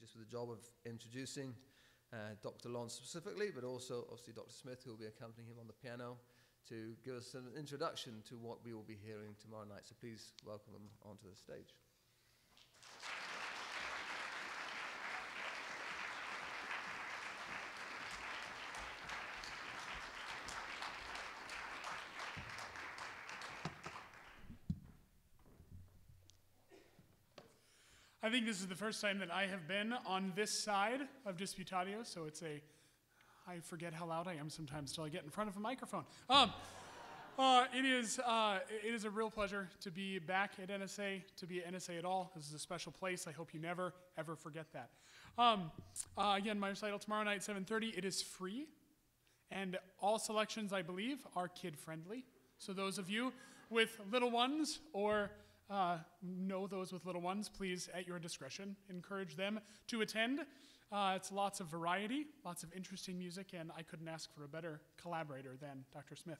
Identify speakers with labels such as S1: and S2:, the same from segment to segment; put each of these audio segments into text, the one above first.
S1: just with the job of introducing uh, Dr. Laun specifically, but also obviously Dr. Smith, who will be accompanying him on the piano to give us an introduction to what we will be hearing tomorrow night. So please welcome them onto the stage.
S2: I think this is the first time that I have been on this side of Disputatio, so it's a. I forget how loud I am sometimes till I get in front of a microphone. Um, uh, it is uh, it is a real pleasure to be back at NSA, to be at NSA at all. This is a special place. I hope you never ever forget that. Um, uh, again, my recital tomorrow night, 7:30. It is free, and all selections, I believe, are kid friendly. So those of you with little ones or uh, know those with little ones, please, at your discretion, encourage them to attend. Uh, it's lots of variety, lots of interesting music, and I couldn't ask for a better collaborator than Dr. Smith.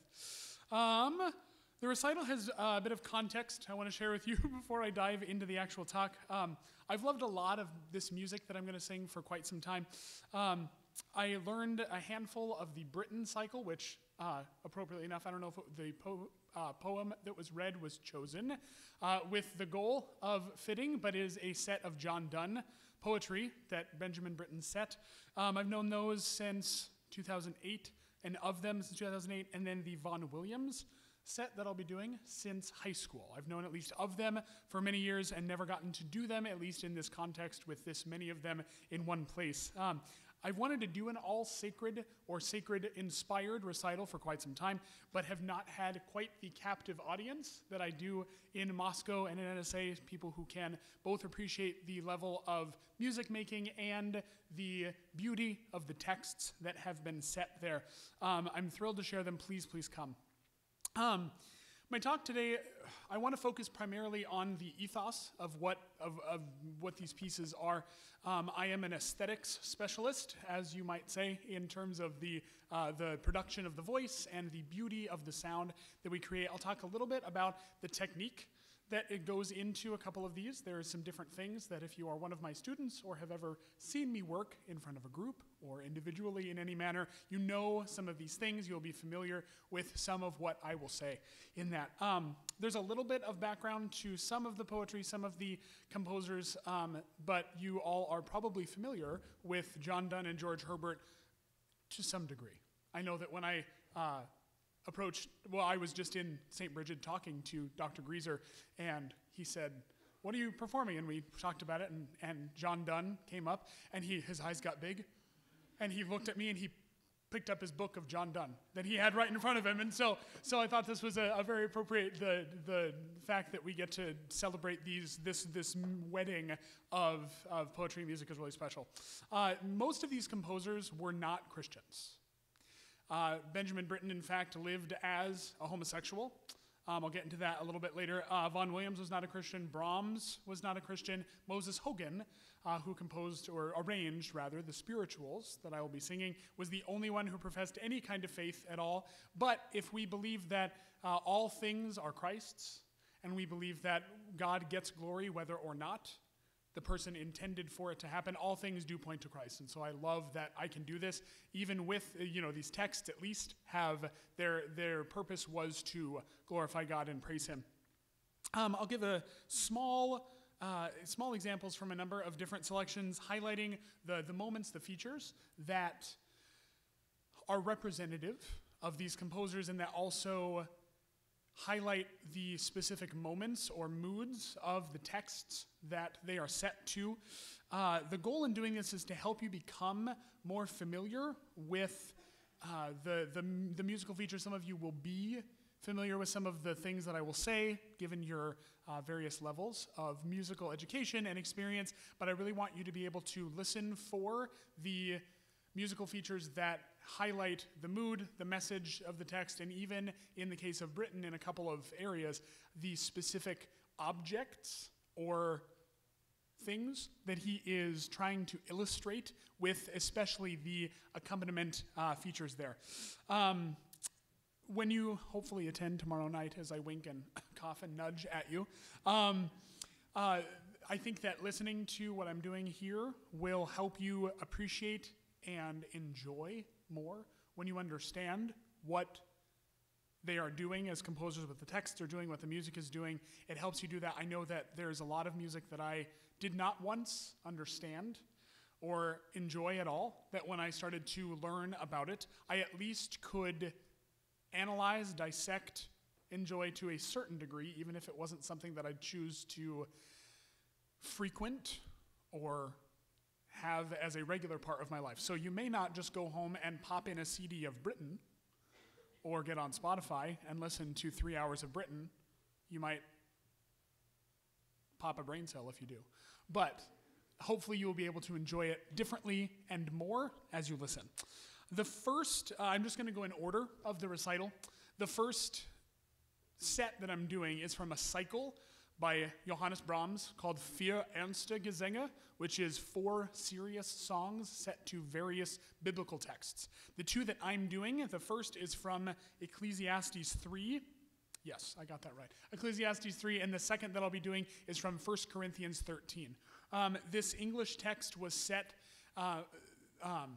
S2: Um, the recital has a bit of context I want to share with you before I dive into the actual talk. Um, I've loved a lot of this music that I'm going to sing for quite some time. Um, I learned a handful of the Britten cycle, which, uh, appropriately enough, I don't know if the po- uh, poem that was read was chosen uh, with the goal of fitting, but is a set of John Donne poetry that Benjamin Britten set. Um, I've known those since 2008, and of them since 2008, and then the Vaughan Williams set that I'll be doing since high school. I've known at least of them for many years and never gotten to do them, at least in this context, with this many of them in one place. Um, I've wanted to do an all sacred or sacred inspired recital for quite some time, but have not had quite the captive audience that I do in Moscow and in NSA, people who can both appreciate the level of music making and the beauty of the texts that have been set there. Um, I'm thrilled to share them. Please, please come. Um, my talk today, I want to focus primarily on the ethos of what, of, of what these pieces are. Um, I am an aesthetics specialist, as you might say, in terms of the, uh, the production of the voice and the beauty of the sound that we create. I'll talk a little bit about the technique that it goes into a couple of these. There are some different things that if you are one of my students or have ever seen me work in front of a group or individually in any manner, you know some of these things. You'll be familiar with some of what I will say in that. Um, there's a little bit of background to some of the poetry, some of the composers, um, but you all are probably familiar with John Donne and George Herbert to some degree. I know that when I uh, approached, well, I was just in St. Bridget talking to Dr. Greaser, and he said, What are you performing? And we talked about it, and, and John Donne came up, and he, his eyes got big, and he looked at me and he picked up his book of John Donne that he had right in front of him. And so, so I thought this was a, a very appropriate, the, the fact that we get to celebrate these, this, this wedding of, of poetry and music is really special. Uh, most of these composers were not Christians. Uh, Benjamin Britten, in fact, lived as a homosexual. Um, I'll get into that a little bit later. Uh, Vaughan Williams was not a Christian. Brahms was not a Christian. Moses Hogan, uh, who composed or arranged, rather, the spirituals that I will be singing, was the only one who professed any kind of faith at all. But if we believe that uh, all things are Christ's, and we believe that God gets glory whether or not, the person intended for it to happen. All things do point to Christ. And so I love that I can do this, even with, you know, these texts at least have their, their purpose was to glorify God and praise Him. Um, I'll give a small, uh, small examples from a number of different selections, highlighting the, the moments, the features that are representative of these composers and that also highlight the specific moments or moods of the texts that they are set to. Uh, the goal in doing this is to help you become more familiar with uh, the, the, the, musical features. Some of you will be familiar with some of the things that I will say, given your uh, various levels of musical education and experience, but I really want you to be able to listen for the musical features that highlight the mood, the message of the text, and even in the case of Britten, in a couple of areas, the specific objects or things that he is trying to illustrate with especially the accompaniment uh, features there. Um, when you hopefully attend tomorrow night as I wink and cough and nudge at you, um, uh, I think that listening to what I'm doing here will help you appreciate and enjoy more when you understand what they are doing as composers, what the texts are doing, what the music is doing. It helps you do that. I know that there's a lot of music that I did not once understand or enjoy at all, that when I started to learn about it, I at least could analyze, dissect, enjoy to a certain degree, even if it wasn't something that I'd choose to frequent or have as a regular part of my life. So you may not just go home and pop in a CD of Britten or get on Spotify and listen to three hours of Britten. You might pop a brain cell if you do. But hopefully you will be able to enjoy it differently and more as you listen. The first, uh, I'm just going to go in order of the recital. The first set that I'm doing is from a cycle by Johannes Brahms called Vier Ernste Gesänge, which is four serious songs set to various biblical texts. The two that I'm doing, the first is from Ecclesiastes 3. Yes, I got that right. Ecclesiastes 3, and the second that I'll be doing is from 1 Corinthians 13. Um, this English text was set, uh, um,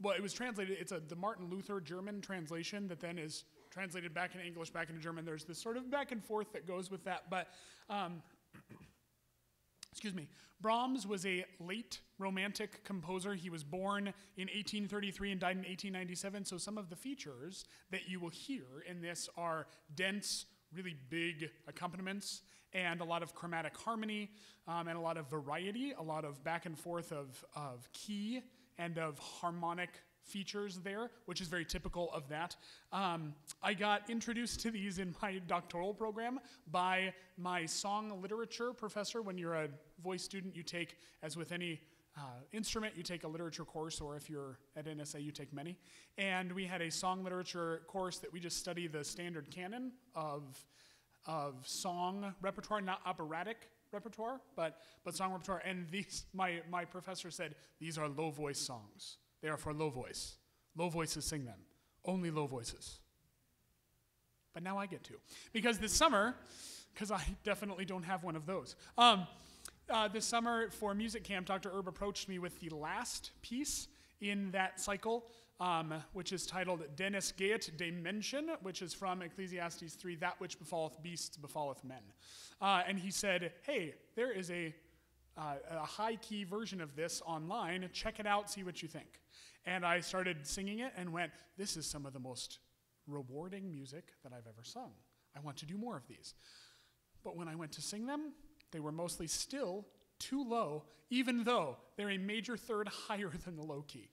S2: well, it was translated, it's a, the Martin Luther German translation that then is translated back into English, back into German. There's this sort of back and forth that goes with that. But, um, excuse me, Brahms was a late romantic composer. He was born in 1833 and died in 1897. So some of the features that you will hear in this are dense, really big accompaniments and a lot of chromatic harmony um, and a lot of variety, a lot of back and forth of, of key and of harmonic features there, which is very typical of that. Um, I got introduced to these in my doctoral program by my song literature professor. When you're a voice student, you take, as with any uh, instrument, you take a literature course, or if you're at NSA, you take many. And we had a song literature course that we just study the standard canon of, of song repertoire, not operatic repertoire, but, but song repertoire. And these, my, my professor said, these are low voice songs. They are for low voice. Low voices sing them. Only low voices. But now I get to. Because this summer, because I definitely don't have one of those. Um, uh, this summer for music camp, Dr. Erb approached me with the last piece in that cycle, um, which is titled Denn es gehet dem Menschen, which is from Ecclesiastes 3, That which befalleth beasts befalleth men. Uh, and he said, Hey, there is a, uh, a high key version of this online. Check it out, see what you think. And I started singing it and went, This is some of the most rewarding music that I've ever sung. I want to do more of these. But when I went to sing them, they were mostly still too low, even though they're a major third higher than the low key.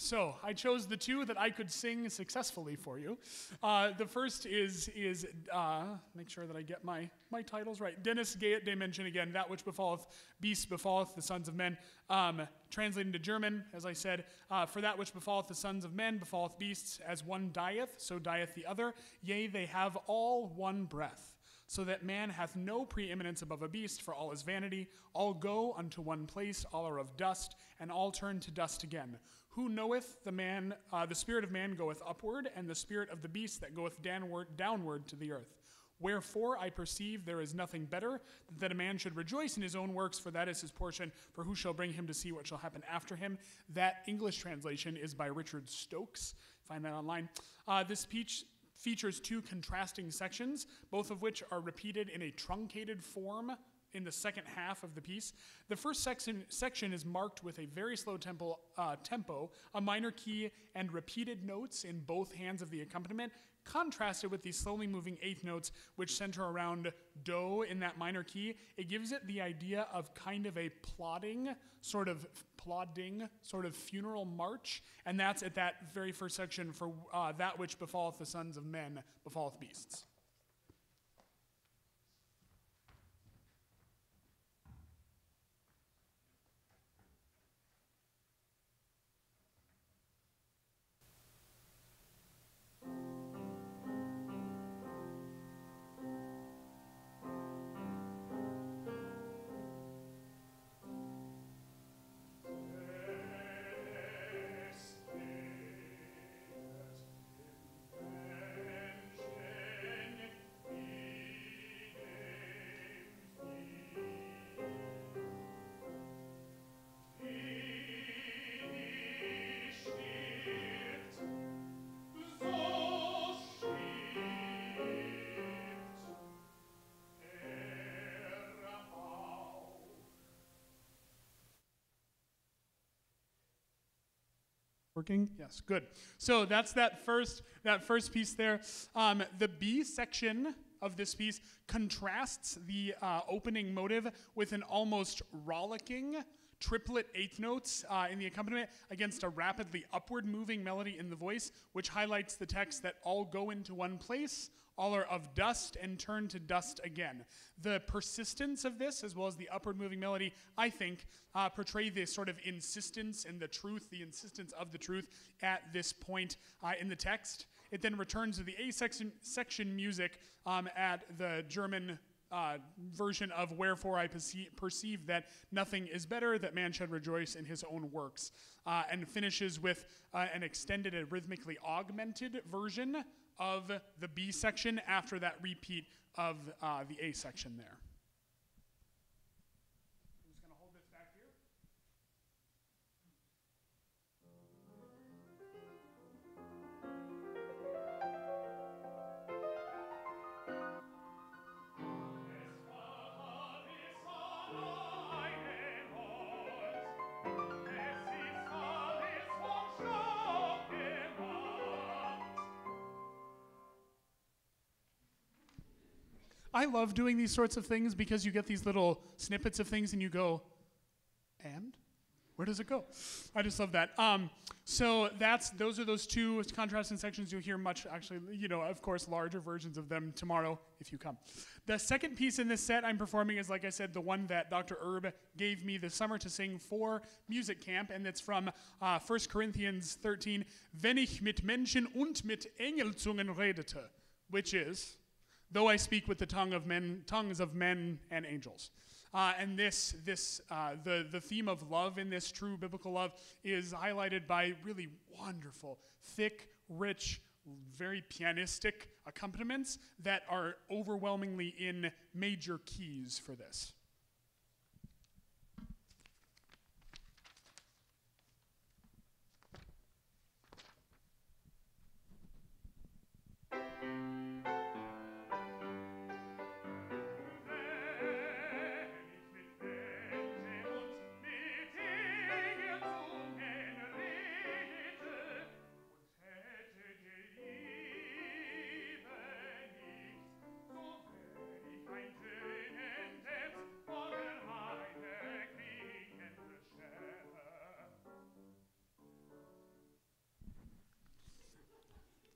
S2: So I chose the two that I could sing successfully for you. Uh, the first is is uh, make sure that I get my my titles right. Denn es gehet dem Menschen again. That which befalleth beasts befalleth the sons of men. Um, translated into German, as I said, uh, for that which befalleth the sons of men befalleth beasts. As one dieth, so dieth the other. Yea, they have all one breath so that man hath no preeminence above a beast, for all is vanity. All go unto one place, all are of dust, and all turn to dust again. Who knoweth the man, uh, the spirit of man goeth upward, and the spirit of the beast that goeth downward, downward to the earth. Wherefore I perceive there is nothing better than that a man should rejoice in his own works, for that is his portion. For who shall bring him to see what shall happen after him? That English translation is by Richard Stokes. Find that online. Uh, this speech features two contrasting sections, both of which are repeated in a truncated form in the second half of the piece. The first section, section is marked with a very slow tempo, uh, tempo, a minor key, and repeated notes in both hands of the accompaniment, contrasted with the slowly moving eighth notes, which center around do in that minor key. It gives it the idea of kind of a plodding, sort of plodding, sort of funeral march, and that's at that very first section for uh, that which befalleth the sons of men befalleth beasts. Working? Yes, good. So that's that first that first piece there. Um, the B section of this piece contrasts the uh, opening motive with an almost rollicking triplet eighth notes uh, in the accompaniment against a rapidly upward moving melody in the voice, which highlights the text that all go into one place, all are of dust and turn to dust again. The persistence of this, as well as the upward moving melody, I think, uh, portray the sort of insistence and the truth, the insistence of the truth at this point uh, in the text. It then returns to the A section, section music um, at the German uh, version of Wherefore I perceive, perceive, that nothing is better, that man should rejoice in his own works, uh, and finishes with uh, an extended and rhythmically augmented version of the B section after that repeat of uh, the A section there. I love doing these sorts of things because you get these little snippets of things and you go, and where does it go? I just love that. Um, so that's those are those two contrasting sections. You'll hear much, actually, you know, of course, larger versions of them tomorrow if you come. The second piece in this set I'm performing is, like I said, the one that Dr. Erb gave me this summer to sing for music camp, and it's from uh, 1 Corinthians 13, Wenn ich mit Menschen und mit Engelzungen redete, which is though I speak with the tongue of men, tongues of men and angels. Uh, and this, this, uh, the, the theme of love in this true biblical love is highlighted by really wonderful, thick, rich, very pianistic accompaniments that are overwhelmingly in major keys for this.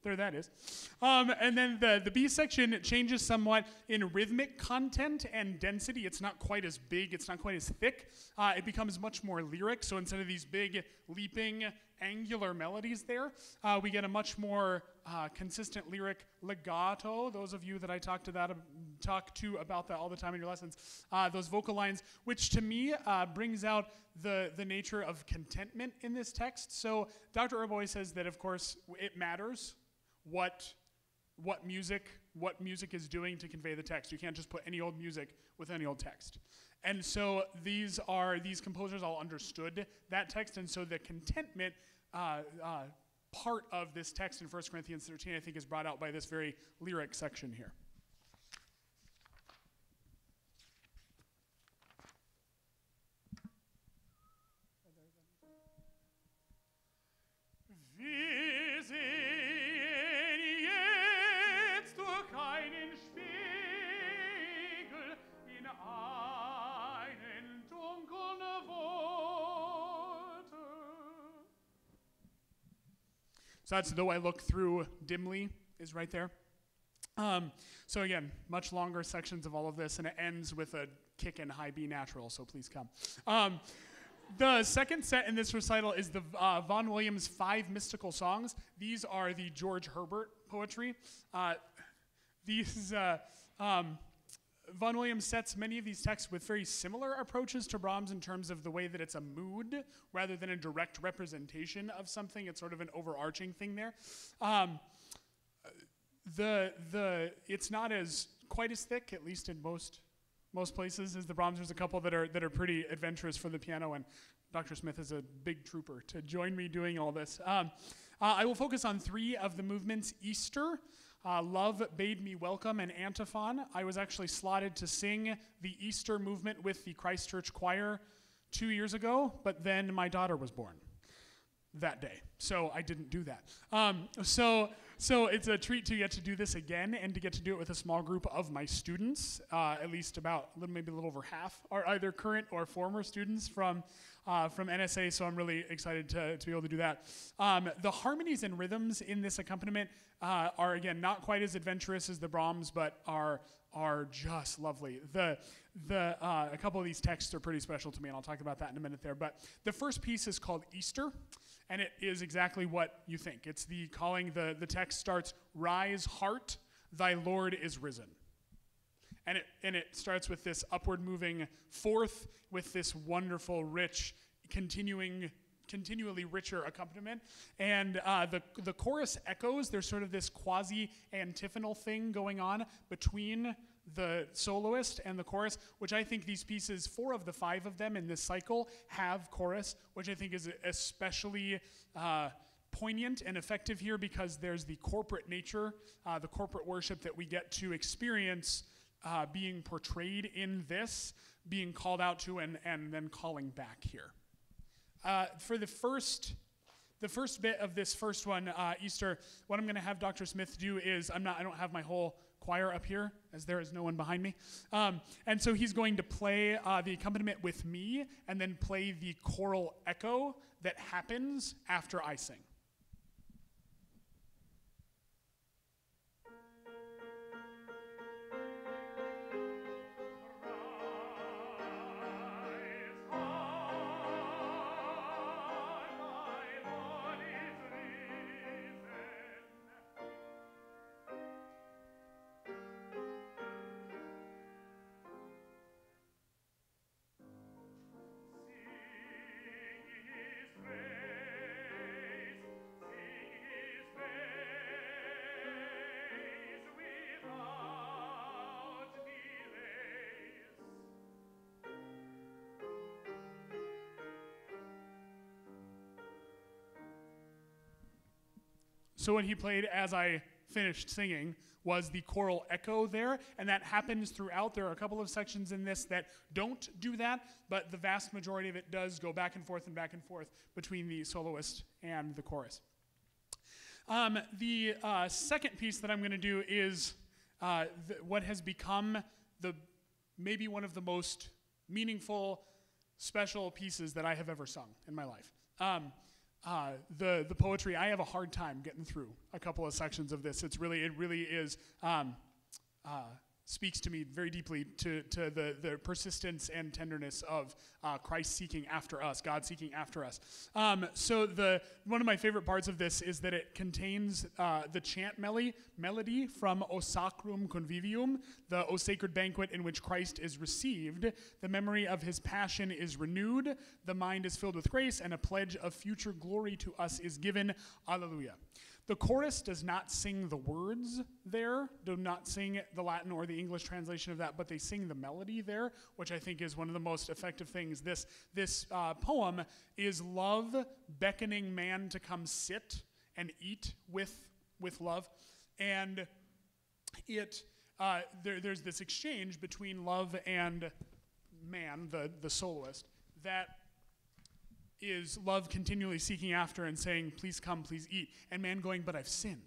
S2: There that is. Um, and then the, the B section changes somewhat in rhythmic content and density. It's not quite as big, it's not quite as thick. Uh, it becomes much more lyric. So instead of these big, leaping, angular melodies there, uh, we get a much more uh, consistent lyric legato. Those of you that I talk to that talk to about that all the time in your lessons, uh, those vocal lines, which to me uh, brings out the the nature of contentment in this text. So Dr. Erboy says that of course it matters what what music what music is doing to convey the text. You can't just put any old music with any old text. And so these are these composers all understood that text, and so the contentment uh, uh, part of this text in 1 Corinthians 13, I think, is brought out by this very lyric section here. So that's though I look through dimly is right there. Um, so again, much longer sections of all of this, and it ends with a kick in high B natural. So please come. Um, the second set in this recital is the uh, Vaughan Williams five mystical songs. These are the George Herbert poetry. Uh, these uh, um, Vaughan Williams sets many of these texts with very similar approaches to Brahms in terms of the way that it's a mood rather than a direct representation of something. It's sort of an overarching thing there. Um, the the it's not as quite as thick, at least in most most places, as the Brahms. There's a couple that are that are pretty adventurous for the piano, and Dr. Smith is a big trooper to join me doing all this. Um, uh, I will focus on three of the movements: Easter. Uh, Love Bade Me Welcome and Antiphon. I was actually slotted to sing the Easter movement with the Christchurch Choir two years ago, but then my daughter was born. that day. So I didn't do that. Um, so so it's a treat to get to do this again and to get to do it with a small group of my students. Uh, at least about maybe a little over half are either current or former students from uh, from NSA. So I'm really excited to, to be able to do that. Um, the harmonies and rhythms in this accompaniment uh, are again not quite as adventurous as the Brahms, but are are just lovely. The the uh, a couple of these texts are pretty special to me, and I'll talk about that in a minute there. But the first piece is called Easter, and it is exactly what you think. It's the calling. the The text starts, "Rise, heart, thy Lord is risen." And it, and it starts with this upward moving fourth with this wonderful, rich, continuing continually richer accompaniment. And uh, the, the chorus echoes, there's sort of this quasi antiphonal thing going on between the soloist and the chorus, which I think these pieces, four of the five of them in this cycle, have chorus, which I think is especially. Uh, poignant and effective here because there's the corporate nature, uh, the corporate worship that we get to experience uh, being portrayed in this, being called out to, and, and then calling back here. Uh, for the first the first bit of this first one, uh, Easter, what I'm going to have Dr. Smith do is I'm not I don't have my whole choir up here as there is no one behind me, um, and so he's going to play uh, the accompaniment with me and then play the choral echo that happens after I sing. So when he played as I finished singing was the choral echo there, and that happens throughout. There are a couple of sections in this that don't do that, but the vast majority of it does go back and forth and back and forth between the soloist and the chorus. Um, the uh, second piece that I'm going to do is uh, th- what has become the maybe one of the most meaningful, special pieces that I have ever sung in my life. Um, uh, the the poetry. I have a hard time getting through a couple of sections of this. It's really it really is. Um, uh, speaks to me very deeply to, to the, the persistence and tenderness of uh, Christ seeking after us, God seeking after us. Um, so the one of my favorite parts of this is that it contains uh, the chant melody, melody from O Sacrum Convivium, the O Sacred Banquet in which Christ is received. The memory of his passion is renewed, the mind is filled with grace, and a pledge of future glory to us is given. Alleluia. The chorus does not sing the words there, do not sing the Latin or the English translation of that, but they sing the melody there, which I think is one of the most effective things. This, this uh, poem is love beckoning man to come sit and eat with, with love. And it, uh, there, there's this exchange between love and man, the, the soloist, that is love continually seeking after and saying, Please come, please eat. And man going, But I've sinned.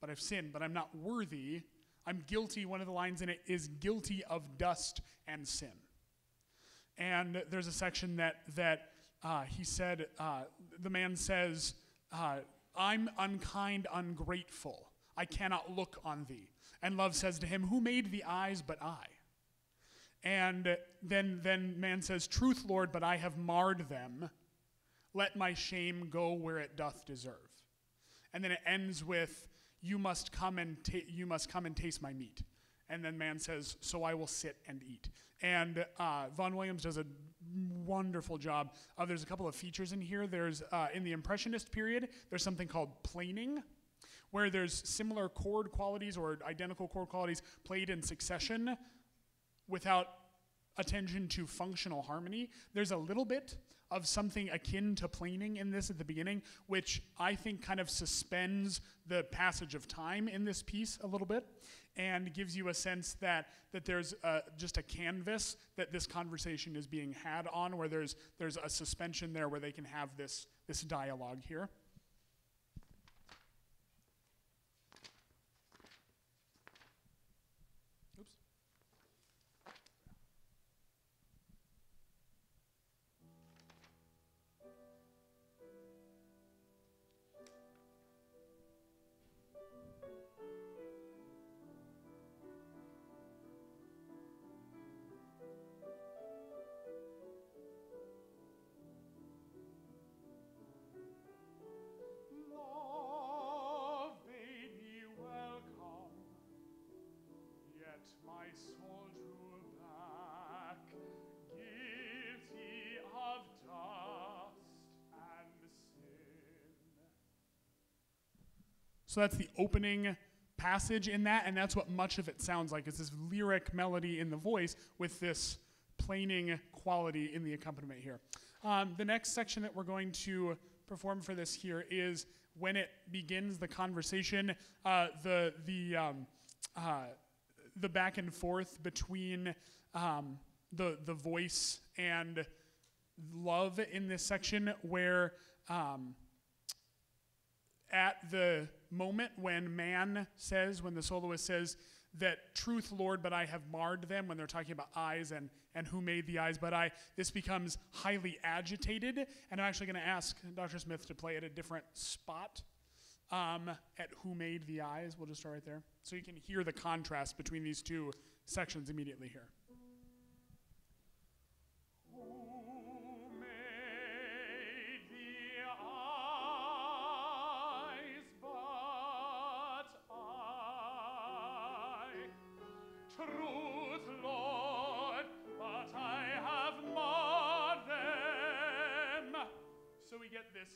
S2: But I've sinned, but I'm not worthy. I'm guilty. One of the lines in it is guilty of dust and sin. And there's a section that, that uh, he said, uh, the man says, uh, I'm unkind, ungrateful. I cannot look on thee. And love says to him, Who made the eyes but I? And then, then man says, Truth, Lord, but I have marred them. Let my shame go where it doth deserve. And then it ends with, You must come and, ta- you must come and taste my meat. And then man says, So I will sit and eat. And uh, Williams does a wonderful job. Uh, there's a couple of features in here. There's, uh, in the Impressionist period, there's something called planing, where there's similar chord qualities or identical chord qualities played in succession without attention to functional harmony. There's a little bit of something akin to planing in this at the beginning, which I think kind of suspends the passage of time in this piece a little bit. and gives you a sense that that there's uh, just a canvas that this conversation is being had on, where there's there's a suspension there where they can have this this dialogue here. So that's the opening passage in that, and that's what much of it sounds like. It's this lyric melody in the voice with this planing quality in the accompaniment here. Um, the next section that we're going to perform for this here is when it begins the conversation, uh, the the um, uh, the back and forth between um, the the voice and love in this section, where um, at the moment when man says, when the soloist says that truth, Lord, but I have marred them, when they're talking about eyes and, and who made the eyes but I, this becomes highly agitated. And I'm actually going to ask Dr. Smith to play at a different spot um, at who made the eyes. We'll just start right there. So you can hear the contrast between these two sections immediately here. Truth, Lord, but I have marred them. So we get this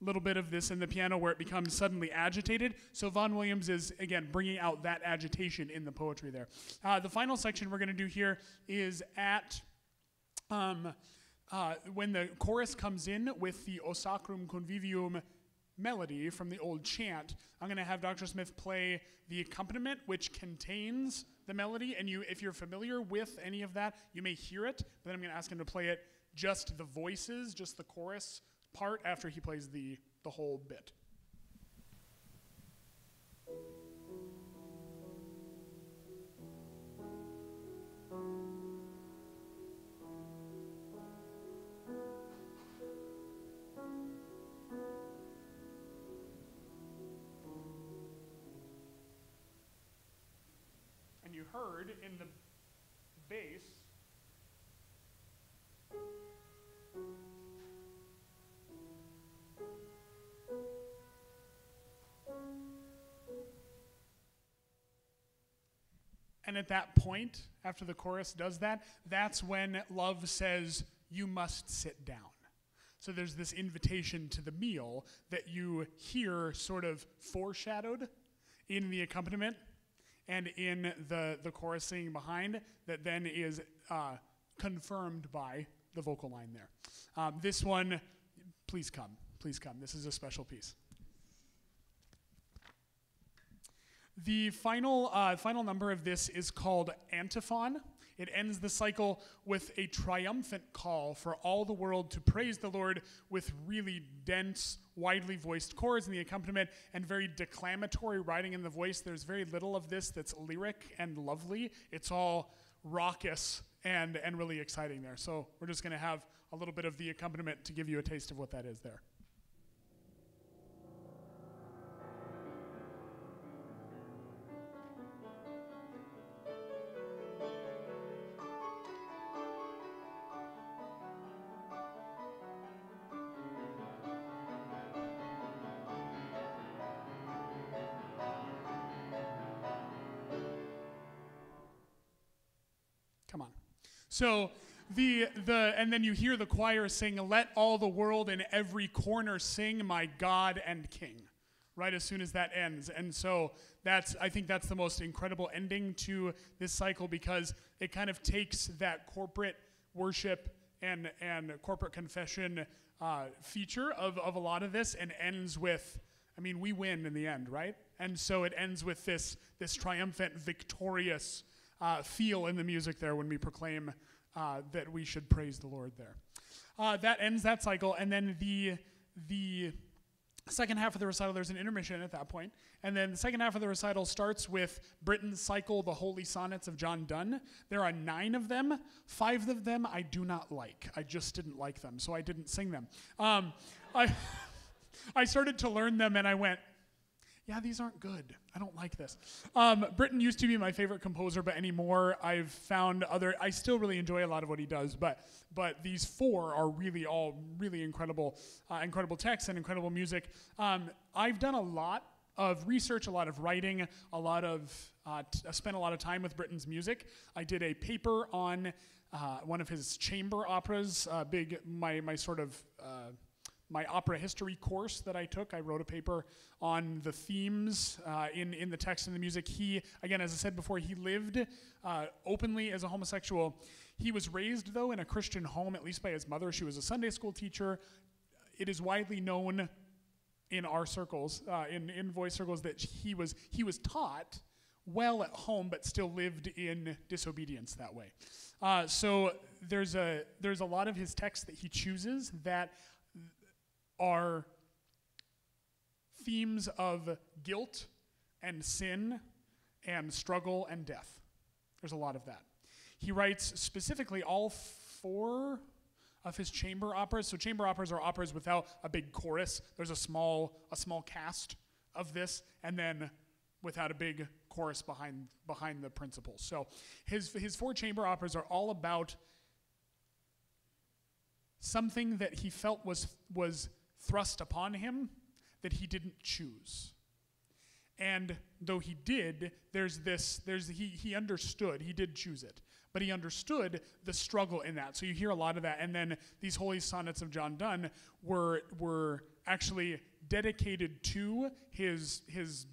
S2: little bit of this in the piano where it becomes suddenly agitated. So Vaughan Williams is, again, bringing out that agitation in the poetry there. Uh, the final section we're going to do here is at. Um, uh, when the chorus comes in with the O Sacrum Convivium melody from the old chant, I'm going to have Dr. Smith play the accompaniment, which contains the melody. And you, if you're familiar with any of that, you may hear it. But then I'm going to ask him to play it just the voices, just the chorus part after he plays the, the whole bit. You heard in the bass And at that point, after the chorus does that, that's when love says, You must sit down. So there's this invitation to the meal that you hear sort of foreshadowed in the accompaniment and in the, the chorus singing behind that then is uh, confirmed by the vocal line there. Um, this one, please come. Please come. This is a special piece. The final, uh, final number of this is called Antiphon. It ends the cycle with a triumphant call for all the world to praise the Lord with really dense, widely voiced chords in the accompaniment and very declamatory writing in the voice. There's very little of this that's lyric and lovely. It's all raucous and, and really exciting there. So we're just going to have a little bit of the accompaniment to give you a taste of what that is there. So the the and then you hear the choir sing, "Let all the world in every corner sing, my God and King." Right as soon as that ends, and so that's I think that's the most incredible ending to this cycle because it kind of takes that corporate worship and and corporate confession uh, feature of of a lot of this and ends with I mean, we win in the end, right? And so it ends with this, this triumphant, victorious uh, feel in the music there when we proclaim uh, that we should praise the Lord there. Uh, that ends that cycle, and then the the second half of the recital, there's an intermission at that point, and then the second half of the recital starts with Britten's cycle, the Holy Sonnets of John Donne. There are nine of them. Five of them I do not like. I just didn't like them, so I didn't sing them. Um, I I started to learn them, and I went, yeah, these aren't good. I don't like this. Um, used to be my favorite composer, but anymore I've found other. I still really enjoy a lot of what he does, but but these four are really all really incredible, uh, incredible texts and incredible music. Um, I've done a lot of research, a lot of writing, a lot of uh, I spent a lot of time with Britten's music. I did a paper on uh, one of his chamber operas, uh, big my my sort of uh, my opera history course that I took. I wrote a paper on the themes uh, in, in the text and the music. He, again, as I said before, he lived uh, openly as a homosexual. He was raised, though, in a Christian home, at least by his mother. She was a Sunday school teacher. It is widely known in our circles, uh, in, in voice circles, that he was, he was taught well at home, but still lived in disobedience that way. Uh, so there's a, there's a lot of his texts that he chooses that are themes of guilt and sin and struggle and death. There's a lot of that. He writes specifically all four of his chamber operas. So chamber operas are operas without a big chorus. There's a small a small cast of this and then without a big chorus behind behind the principals. So his his four chamber operas are all about something that he felt was was thrust upon him that he didn't choose. And though he did, there's this, there's he he understood, he did choose it. But he understood the struggle in that. So you hear a lot of that. And then these holy sonnets of John Donne were were actually dedicated to his his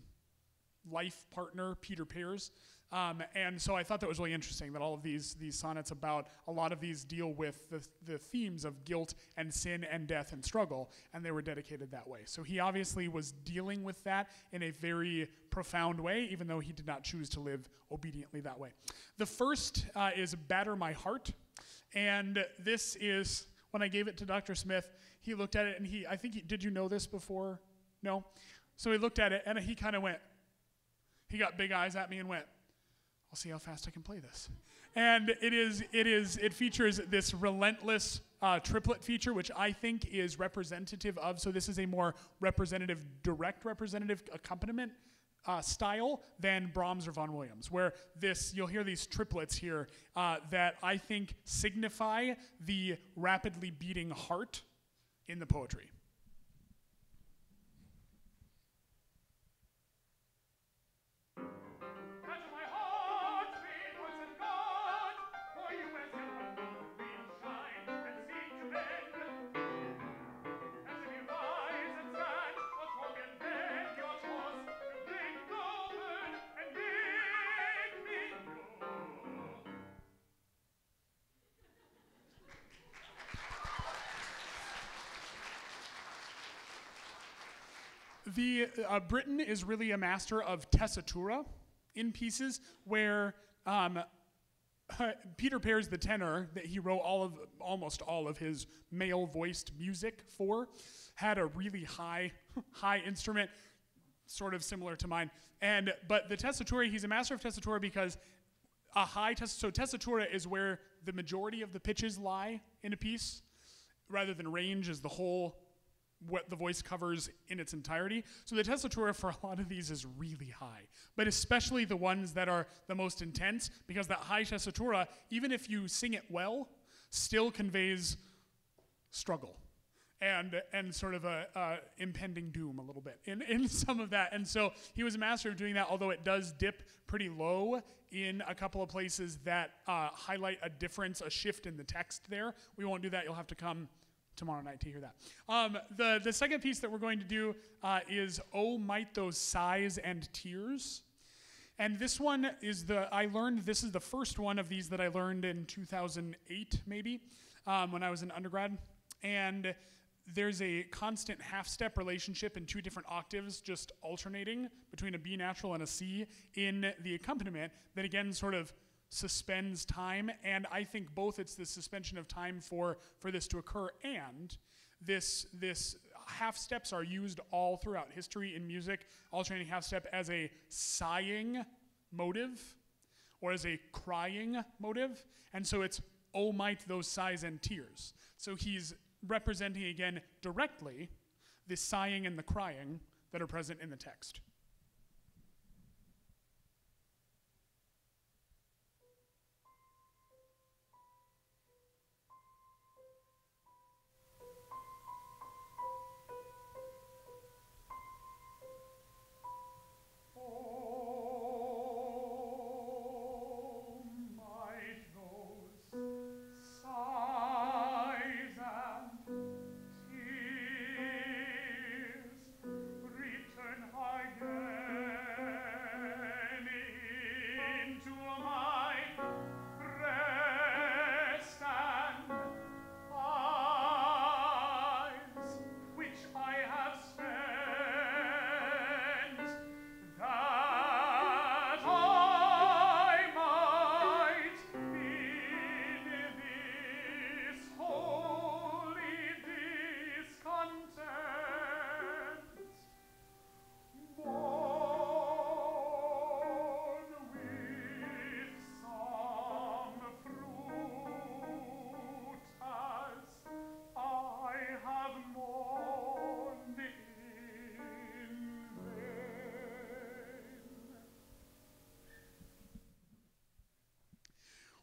S2: life partner, Peter Pears. Um, and so I thought that was really interesting that all of these these sonnets about a lot of these deal with the, the themes of guilt and sin and death and struggle, and they were dedicated that way. So he obviously was dealing with that in a very profound way, even though he did not choose to live obediently that way. The first uh, is "Batter My Heart," and this is when I gave it to Dr. Smith. He looked at it and he I think he, did you know this before? No. So he looked at it and he kind of went. He got big eyes at me and went. I'll see how fast I can play this. And it is, it is, it features this relentless uh, triplet feature, which I think is representative of. So this is a more representative, direct representative accompaniment uh, style than Brahms or Vaughan Williams, where this you'll hear these triplets here uh, that I think signify the rapidly beating heart in the poetry. The uh, Britten is really a master of tessitura in pieces where um, Peter Pears, the tenor that he wrote all of almost all of his male voiced music for, had a really high high instrument, sort of similar to mine. And but the tessitura, he's a master of tessitura because a high tess- so tessitura is where the majority of the pitches lie in a piece, rather than range is the whole what the voice covers in its entirety. So the tessitura for a lot of these is really high, but especially the ones that are the most intense, because that high tessitura, even if you sing it well, still conveys struggle and and sort of a, a, impending doom a little bit in, in some of that. And so he was a master of doing that, although it does dip pretty low in a couple of places that uh, highlight a difference, a shift in the text there. We won't do that. You'll have to come tomorrow night to hear that. Um, the, the second piece that we're going to do uh, is Oh Might Those Sighs and Tears. And this one is the, I learned, this is the first one of these that I learned in 2008, maybe, um, when I was an undergrad. And there's a constant half step relationship in two different octaves, just alternating between a B natural and a C in the accompaniment that again sort of suspends time. And I think both it's the suspension of time for, for this to occur and this, this half steps are used all throughout history in music, alternating half step as a sighing motive or as a crying motive. And so it's, oh might those sighs and tears. So he's representing again directly the sighing and the crying that are present in the text.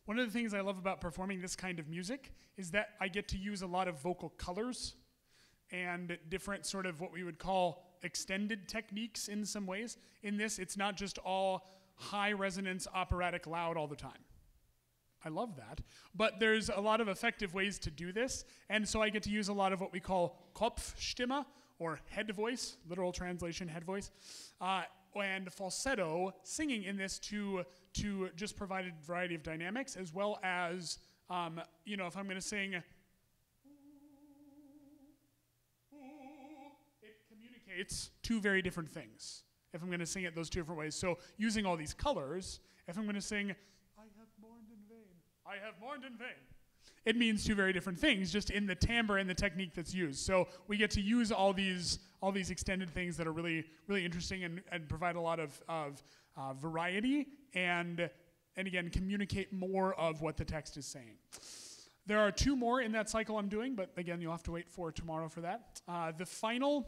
S2: One of the things I love about performing this kind of music is that I get to use a lot of vocal colors and different sort of what we would call extended techniques in some ways. In this, it's not just all high resonance, operatic, loud all the time. I love that. But there's a lot of effective ways to do this. And so I get to use a lot of what we call Kopfstimme or head voice, literal translation, head voice, uh, and falsetto singing in this to to just provide a variety of dynamics as well as, um, you know, if I'm going to sing, it communicates two very different things. If I'm going to sing it those two different ways. So using all these colors, if I'm going to sing, I have mourned in vain, I have mourned in vain, it means two very different things just in the timbre and the technique that's used. So we get to use all these all these extended things that are really really interesting and, and provide a lot of, of uh, variety and, and again, communicate more of what the text is saying. There are two more in that cycle I'm doing, but again, you'll have to wait for tomorrow for that. Uh, the final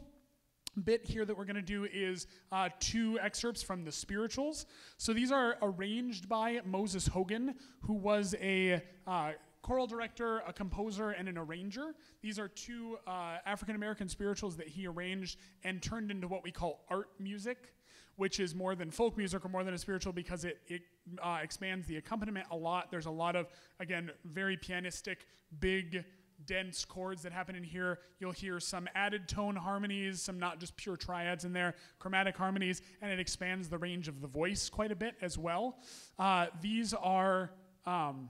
S2: bit here that we're going to do is uh, two excerpts from the spirituals. So these are arranged by Moses Hogan, who was a uh, choral director, a composer, and an arranger. These are two uh, African American spirituals that he arranged and turned into what we call art music which is more than folk music or more than a spiritual because it, it uh, expands the accompaniment a lot. There's a lot of, again, very pianistic, big, dense chords that happen in here. You'll hear some added tone harmonies, some not just pure triads in there, chromatic harmonies, and it expands the range of the voice quite a bit as well. Uh, these are. Um,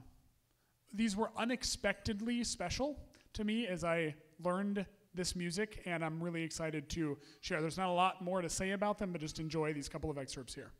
S2: these were unexpectedly special to me as I learned this music, and I'm really excited to share. There's not a lot more to say about them, but just enjoy these couple of excerpts here.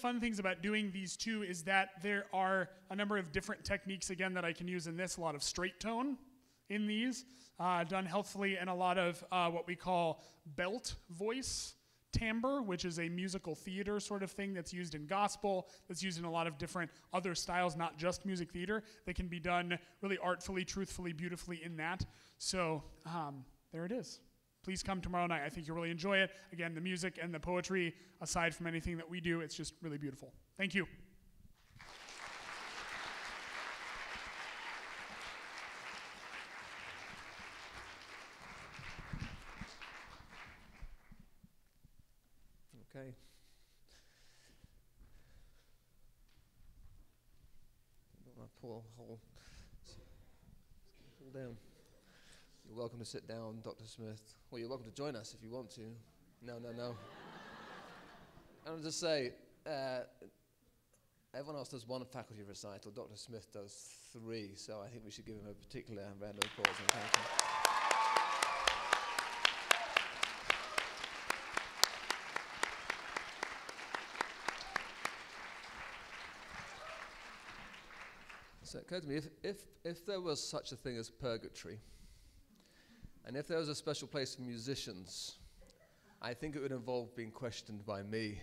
S2: Fun things about doing these two is that there are a number of different techniques, again, that I can use in this. A lot of straight tone in these, uh, done healthfully, and a lot of uh, what we call belt voice timbre, which is a musical theater sort of thing that's used in gospel, that's used in a lot of different other styles, not just music theater, that can be done really artfully, truthfully, beautifully in that. So um, there it is. Please come tomorrow night. I think you'll really enjoy it. Again, the music and the poetry, aside from anything that we do, it's just really beautiful. Thank you.
S1: Okay. Got my poor hole. Pull down. You're welcome to sit down, Dr. Smith. Well, you're welcome to join us if you want to. No, no, no. and I'll just say, uh, everyone else does one faculty recital. Dr. Smith does three, so I think we should give him a particular round of applause. and thank him. So it occurred to me if, if, if there was such a thing as purgatory, and if there was a special place for musicians, I think it would involve being questioned by me.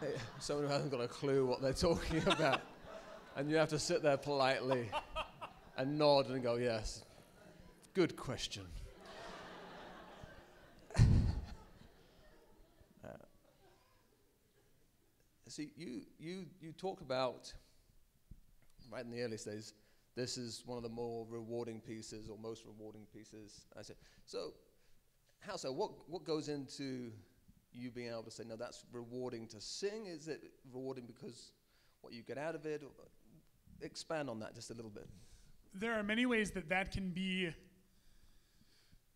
S1: Someone who hasn't got a clue what they're talking about. and you have to sit there politely and nod and go, yes, good question. see, you, you, you talk about right in the early days, this is one of the more rewarding pieces or most rewarding pieces. I said, so how so? What, what goes into you being able to say, no, that's rewarding to sing? Is it rewarding because what you get out of it? Expand on that just a little bit.
S2: There are many ways that that can be,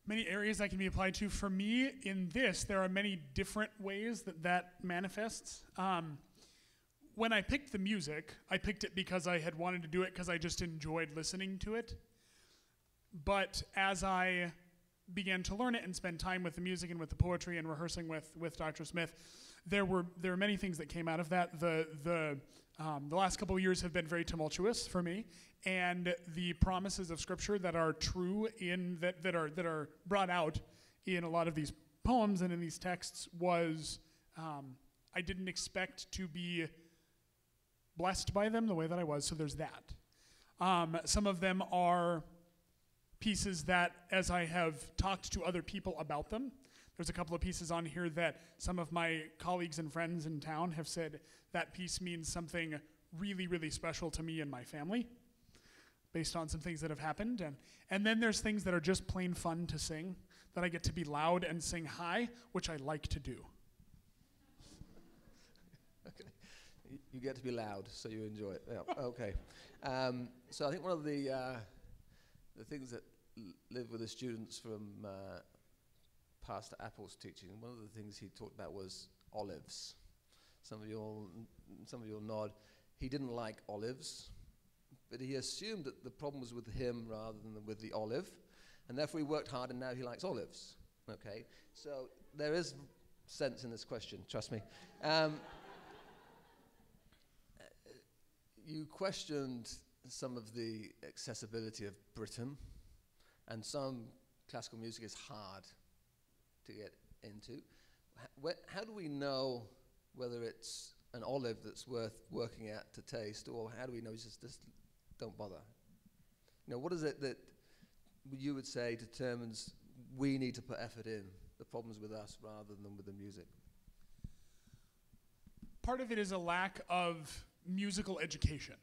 S2: many areas that can be applied to. For me, in this, there are many different ways that that manifests. Um, when I picked the music, I picked it because I had wanted to do it because I just enjoyed listening to it. But as I began to learn it and spend time with the music and with the poetry and rehearsing with, with Dr. Smith, there were there were many things that came out of that. The the um, the last couple of years have been very tumultuous for me, and the promises of Scripture that are true in that that are that are brought out in a lot of these poems and in these texts was um, I didn't expect to be blessed by them the way that I was, so there's that. Um, some of them are pieces that, as I have talked to other people about them, there's a couple of pieces on here that some of my colleagues and friends in town have said that piece means something really, really special to me and my family based on some things that have happened. And, and then there's things that are just plain fun to sing that I get to be loud and sing high, which I like to do.
S1: You get to be loud, so you enjoy it. Yeah, okay. Um, so I think one of the uh, the things that live with the students from uh, Pastor Apple's teaching, one of the things he talked about was olives. Some of you all, some of you will nod. He didn't like olives, but he assumed that the problem was with him rather than with the olive, and therefore he worked hard, and now he likes olives. Okay, so there is sense in this question. Trust me. Um, you questioned some of the accessibility of Britten, and some classical music is hard to get into. how do we know whether it's an olive that's worth working at to taste, or how do we know just, just don't bother? You know, what is it that you would say determines we need to put effort in the problems with us rather than with the music?
S2: Part of it is a lack of musical education.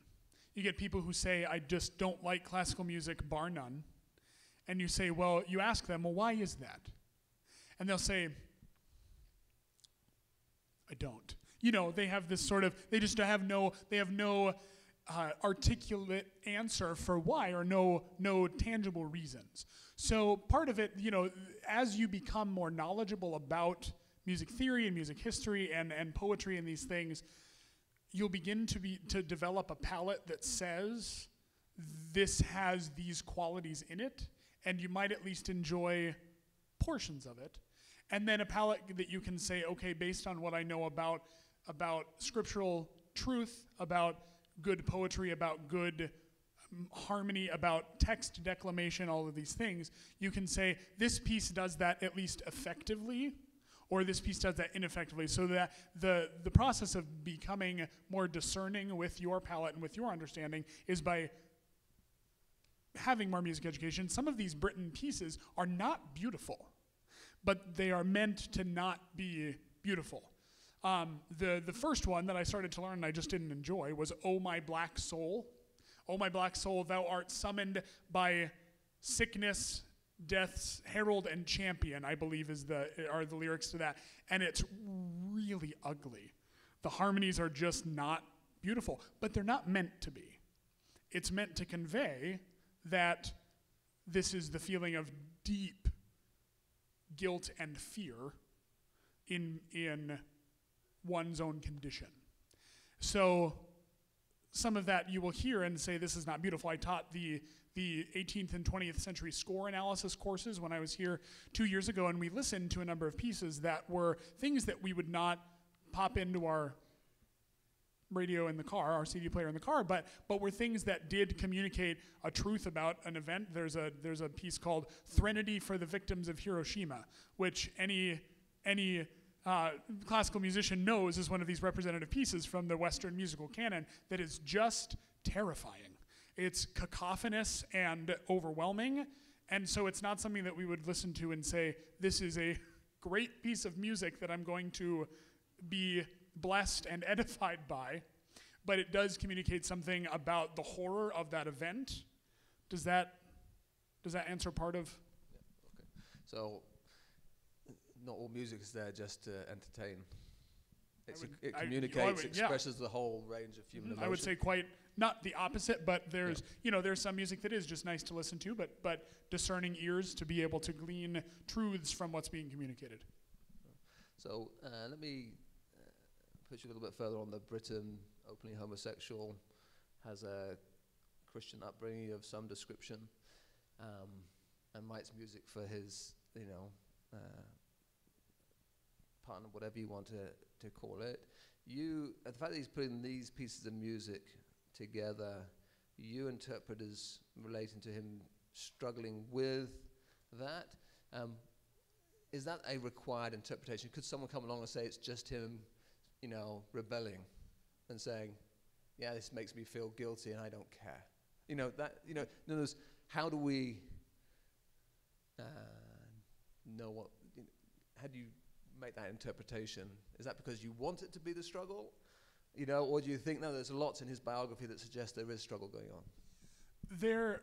S2: You get people who say, I just don't like classical music, bar none. And you say, well, you ask them, well, why is that? And they'll say, I don't. You know, they have this sort of, they just have no, they have no uh, articulate answer for why or no, no tangible reasons. So part of it, you know, as you become more knowledgeable about music theory and music history and, and poetry and these things, you'll begin to be to develop a palate that says this has these qualities in it, and you might at least enjoy portions of it. And then a palate that you can say, okay, based on what I know about about scriptural truth, about good poetry, about good um, harmony, about text declamation, all of these things, you can say this piece does that at least effectively, or this piece does that ineffectively. So that the the process of becoming more discerning with your palate and with your understanding is by having more music education. Some of these Britten pieces are not beautiful, but they are meant to not be beautiful. Um, the, the first one that I started to learn and I just didn't enjoy was Oh My Black Soul. Oh My Black Soul, thou art summoned by sickness, death's herald and champion, I believe is the, are the lyrics to that. And it's really ugly. The harmonies are just not beautiful, but they're not meant to be. It's meant to convey that this is the feeling of deep guilt and fear in, in one's own condition. So, some of that you will hear and say, This is not beautiful. I taught the, the 18th and 20th century score analysis courses when I was here two years ago, and we listened to a number of pieces that were things that we would not pop into our radio in the car, our CD player in the car, but but were things that did communicate a truth about an event. There's a there's a piece called "Threnody for the Victims of Hiroshima," which any any uh, classical musician knows is one of these representative pieces from the Western musical canon that is just terrifying. It's cacophonous and overwhelming, and so it's not something that we would listen to and say, "This is a great piece of music that I'm going to be." blessed and edified by, but it does communicate something about the horror of that event. Does that does that answer part of?
S1: Yeah, okay. So, not all music is there just to entertain. It's
S2: would-
S1: it
S2: I-
S1: communicates,
S2: would- yeah.
S1: expresses the whole range of human emotion.
S2: I would say quite not the opposite, but there's you know there's some music that is just nice to listen to, but but discerning ears to be able to glean truths from what's being communicated.
S1: So uh, let me uh, push you a little bit further on the Britten, openly homosexual, has a Christian upbringing of some description, um, and writes music for his, you know, uh, partner, whatever you want to, to call it. You, uh, the fact that he's putting these pieces of music together, you interpret as relating to him struggling with that. Um, is that a required interpretation? Could someone come along and say it's just him, you know, rebelling and saying, "Yeah, this makes me feel guilty and I don't care." You know that. You know, in other words, how do we uh, know what? You know, how do you make that interpretation? Is that because you want it to be the struggle, you know, or do you think no? There's lots in his biography that suggest there is struggle going on.
S2: there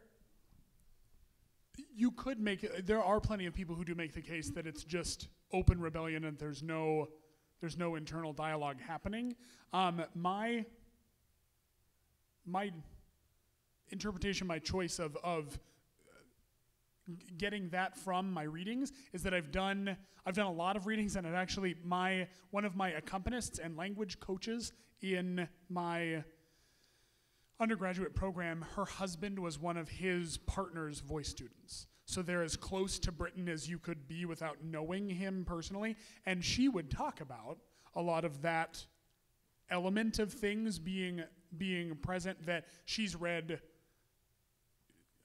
S2: you could make it, there are plenty of people who do make the case that it's just open rebellion and there's no there's no internal dialogue happening um, my my interpretation my choice of of getting that from my readings is that I've done I've done a lot of readings and I've actually my one of my accompanists and language coaches in my undergraduate program, her husband was one of his partner's voice students. So they're as close to Britten as you could be without knowing him personally. And she would talk about a lot of that element of things being being present that she's read.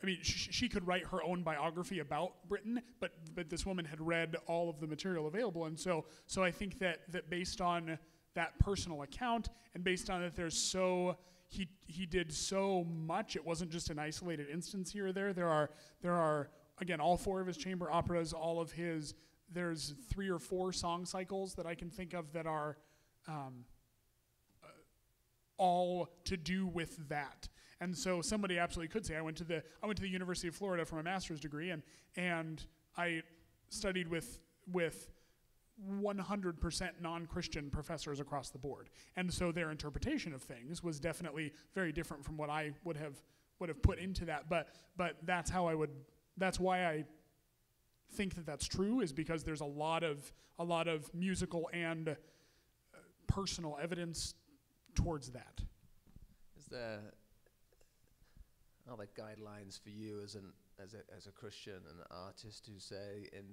S2: I mean, sh- she could write her own biography about Britten, but but this woman had read all of the material available, and so so I think that that based on that personal account and based on that there's so he he did so much. It wasn't just an isolated instance here or there. There are there are again all four of his chamber operas, all of his. There's three or four song cycles that I can think of that are um, uh, all to do with that. And so somebody absolutely could say, I went to the I went to the University of Florida for my master's degree, and and I studied with with 100% non-Christian professors across the board, and so their interpretation of things was definitely very different from what I would have would have put into that. But but that's how I would. That's why I think that that's true is because there's a lot of a lot of musical and uh, personal evidence towards that.
S1: Is there are there guidelines for you as an as a as a Christian and an artist who say in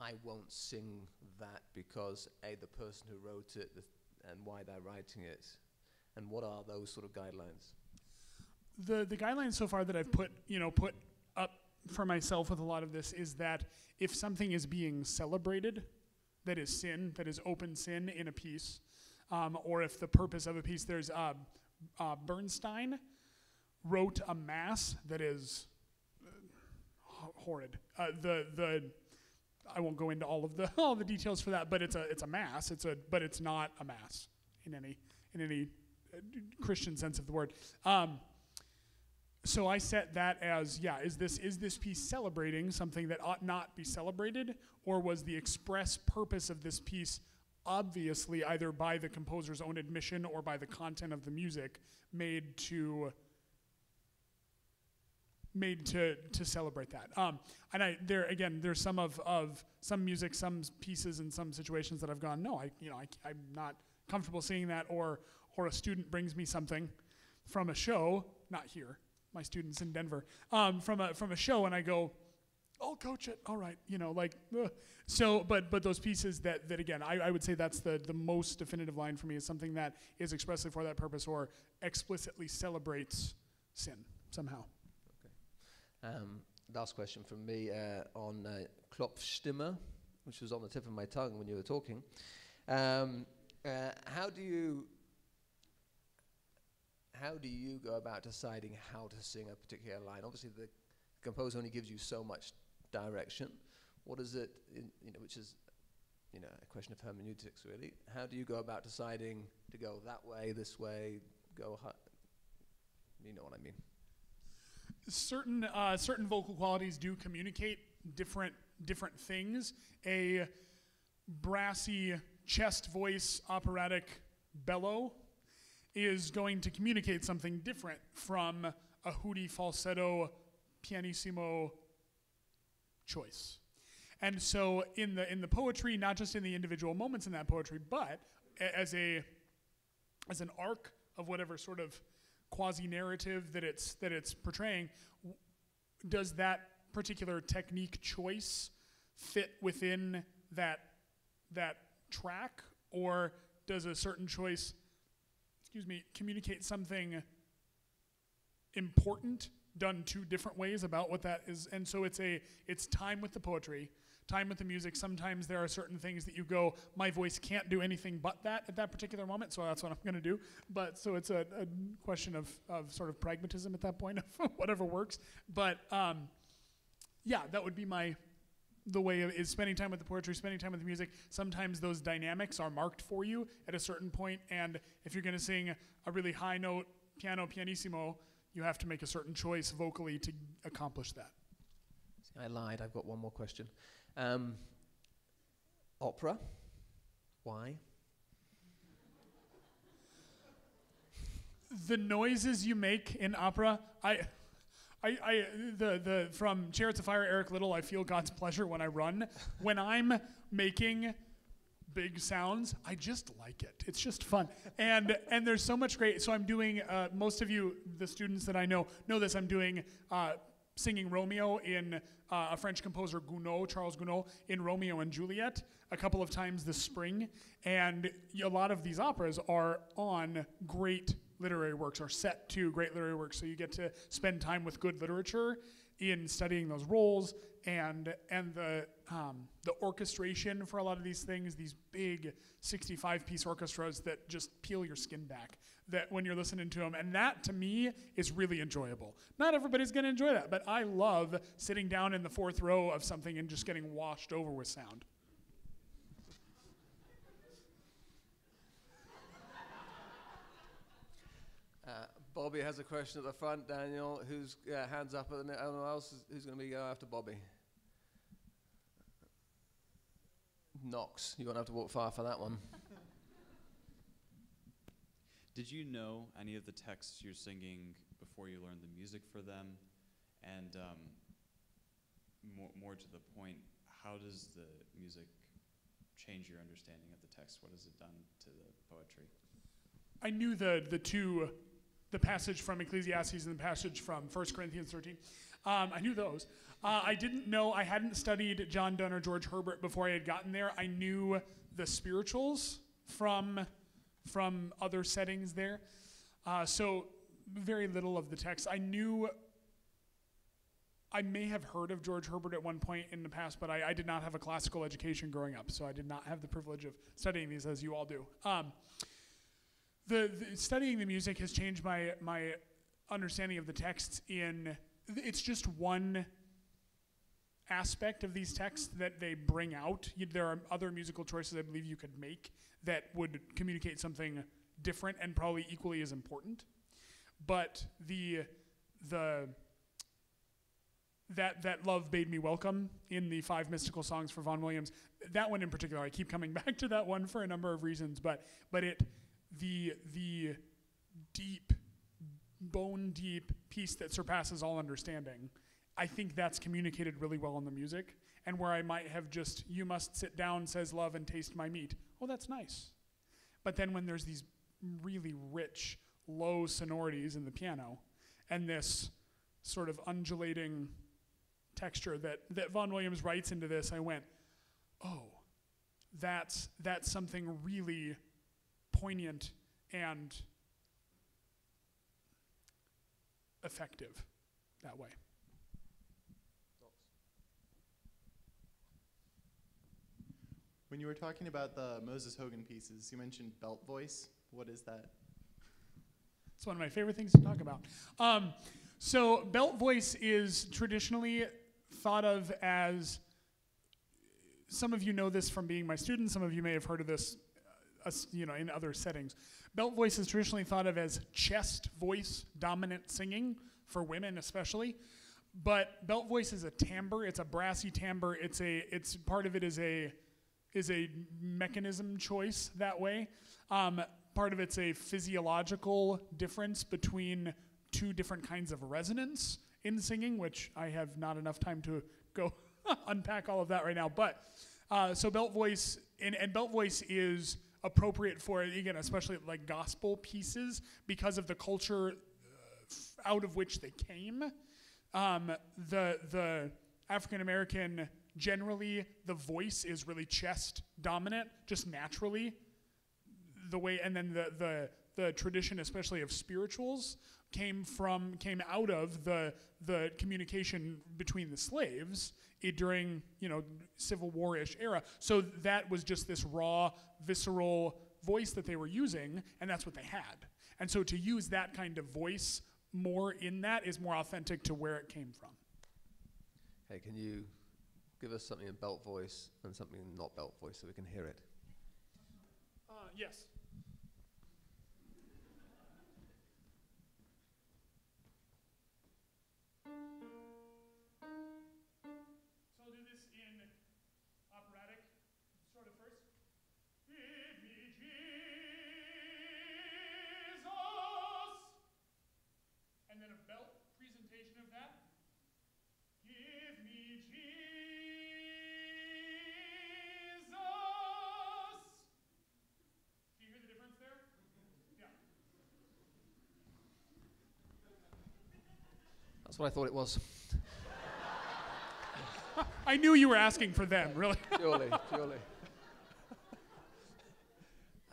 S1: I won't sing that because a the person who wrote it and why they're writing it, and what are those sort of guidelines?
S2: the the guidelines so far that I've put you know put up for myself with a lot of this is that if something is being celebrated, that is sin, that is open sin in a piece, um, or if the purpose of a piece, there's uh, uh, Bernstein wrote a mass that is uh, horrid. Uh, the the I won't go into all of the all the details for that, but it's a it's a mass. It's a but it's not a mass in any in any uh, Christian sense of the word. Um, so I set that as yeah. Is this is this piece celebrating something that ought not be celebrated, or was the express purpose of this piece obviously either by the composer's own admission or by the content of the music made to made to to celebrate that. Um, and I there again, there's some of of some music, some pieces, and some situations that I've gone, no, I you know I, I'm not comfortable seeing that, or or a student brings me something from a show, not here, my students in Denver, um, from a from a show, and I go, I'll coach it. All right, you know, like ugh. so. But but those pieces that that again, I, I would say that's the the most definitive line for me is something that is expressly for that purpose or explicitly celebrates sin somehow.
S1: Um, last question from me uh, on uh, Kopfstimme, which was on the tip of my tongue when you were talking. Um, uh, how do you how do you go about deciding how to sing a particular line? Obviously, the composer only gives you so much direction. What is it, in, you know, which is you know a question of hermeneutics, really. How do you go about deciding to go that way, this way, go? You know what I mean?
S2: Certain uh, certain vocal qualities do communicate different different things. A brassy chest voice operatic bellow is going to communicate something different from a hooty falsetto pianissimo choice. And so in the in the poetry, not just in the individual moments in that poetry, but as a as an arc of whatever sort of quasi narrative that it's that it's portraying, does that particular technique choice fit within that that track, or does a certain choice, excuse me, communicate something important done two different ways about what that is? And so it's a it's time with the poetry time with the music sometimes there are certain things that you go my voice can't do anything but that at that particular moment so that's what i'm going to do but so it's a, a question of, of sort of pragmatism at that point of whatever works but um, yeah that would be my the way of, is spending time with the poetry spending time with the music sometimes those dynamics are marked for you at a certain point and if you're going to sing a really high note piano pianissimo you have to make a certain choice vocally to accomplish that
S1: I lied. I've got one more question. Um, opera. Why?
S2: the noises you make in opera, I, I, I, the, the, from Chariots of Fire, Eric Liddell, I feel God's pleasure when I run. When I'm making big sounds, I just like it. It's just fun. And, and there's so much great, so I'm doing, uh, most of you, the students that I know, know this, I'm doing uh, singing Romeo in uh, a French composer, Gounod, Charles Gounod, in Romeo and Juliet a couple of times this spring. And a lot of these operas are on great literary works, are set to great literary works. So you get to spend time with good literature in studying those roles and and the um, the orchestration for a lot of these things, these big 65 piece orchestras that just peel your skin back. That when you're listening to them, and that to me is really enjoyable. Not everybody's going to enjoy that, but I love sitting down in the fourth row of something and just getting washed over with sound.
S1: Uh, Bobby has a question at the front. Daniel, who's uh, hands up? At the, ne- anyone else? is- Who's going to be going after Bobby? Knox. You won't have to walk far for that one.
S3: Did you know any of the texts you're singing before you learned the music for them? And um, more, more to the point, how does the music change your understanding of the text? What has it done to the poetry?
S2: I knew the the two, the passage from Ecclesiastes and the passage from 1 Corinthians 13. Um, I knew those. Uh, I didn't know, I hadn't studied John Donne or George Herbert before I had gotten there. I knew the spirituals from, from other settings there. Uh, so, very little of the text. I knew, I may have heard of George Herbert at one point in the past, but I, I did not have a classical education growing up, so I did not have the privilege of studying these as you all do. Um, the, the studying the music has changed my my understanding of the texts in it's just one aspect of these texts that they bring out. You, there are other musical choices I believe you could make that would communicate something different and probably equally as important. But the the that that love bade me welcome in the five mystical songs for Vaughan Williams. That one in particular, I keep coming back to that one for a number of reasons. But but it the the deep bone deep peace that surpasses all understanding. I think that's communicated really well in the music. And where I might have just, you must sit down, says love, and taste my meat. Oh, that's nice. But then when there's these really rich, low sonorities in the piano, and this sort of undulating texture that, that Vaughan Williams writes into this, I went, oh, that's, that's something really poignant and effective that way.
S4: When you were talking about the Moses Hogan pieces, you mentioned belt voice. What is that?
S2: It's one of my favorite things to talk about. Um, so, belt voice is traditionally thought of as some of you know this from being my students, some of you may have heard of this uh, you know, in other settings. Belt voice is traditionally thought of as chest voice dominant singing for women especially. But belt voice is a timbre, it's a brassy timbre. It's a it's part of it is a is a mechanism choice that way. Um, part of it's a physiological difference between two different kinds of resonance in singing, which I have not enough time to go unpack all of that right now. But uh, so belt voice and, and belt voice is appropriate for again, especially like gospel pieces because of the culture uh, out of which they came. Um, the the African American generally the voice is really chest dominant, just naturally. The way and then the the the tradition, especially of spirituals, came from came out of the the communication between the slaves eh, during you know Civil War-ish era. So that was just this raw, visceral voice that they were using, and that's what they had. And so to use that kind of voice more in that is more authentic to where it came from.
S1: Hey, can you give us something in belt voice and something not belt voice so we can hear it?
S2: Uh, yes.
S1: That's what I thought it was.
S2: I knew you were asking for them, really.
S1: purely, purely.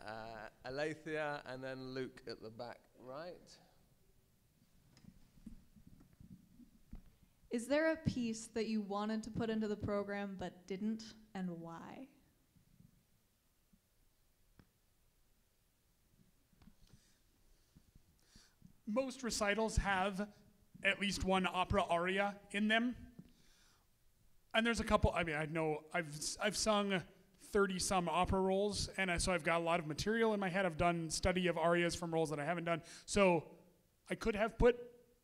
S1: Uh, Alethea and then Luke at the back, right?
S5: Is there a piece that you wanted to put into the program but didn't, and why?
S2: Most recitals have at least one opera aria in them. And there's a couple, I mean, I know I've, I've sung 30 some opera roles, and I, so I've got a lot of material in my head. I've done study of arias from roles that I haven't done. So I could have put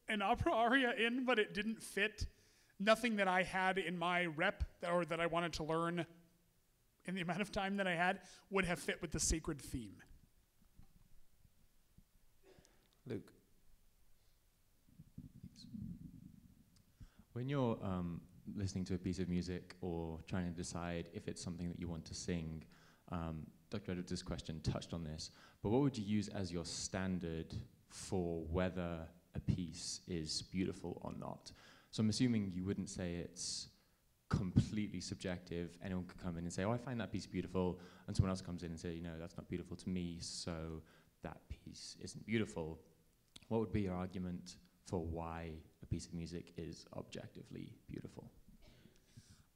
S2: an opera aria in, but it didn't fit. Nothing that I had in my rep or that I wanted to learn in the amount of time that I had would have fit with the sacred theme.
S1: Luke.
S6: When you're um, listening to a piece of music or trying to decide if it's something that you want to sing, um, Dr. Edwards' question touched on this, but what would you use as your standard for whether a piece is beautiful or not? So I'm assuming you wouldn't say it's completely subjective. Anyone could come in and say, "Oh, I find that piece beautiful," and someone else comes in and say, "You know, that's not beautiful to me, so that piece isn't beautiful." What would be your argument for why piece of music is objectively beautiful?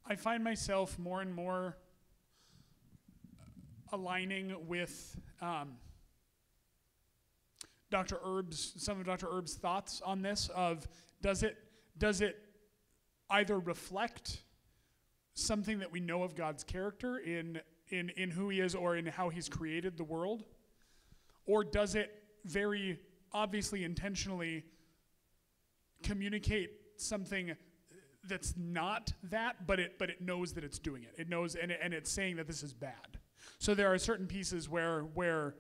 S2: I find myself more and more aligning with um, Dr. Erb's some of Dr. Erb's thoughts on this of does it does it either reflect something that we know of God's character in in in who he is or in how he's created the world or does it very obviously intentionally communicate something that's not that, but it but it knows that it's doing it. It knows and and it's saying that this is bad. So there are certain pieces where where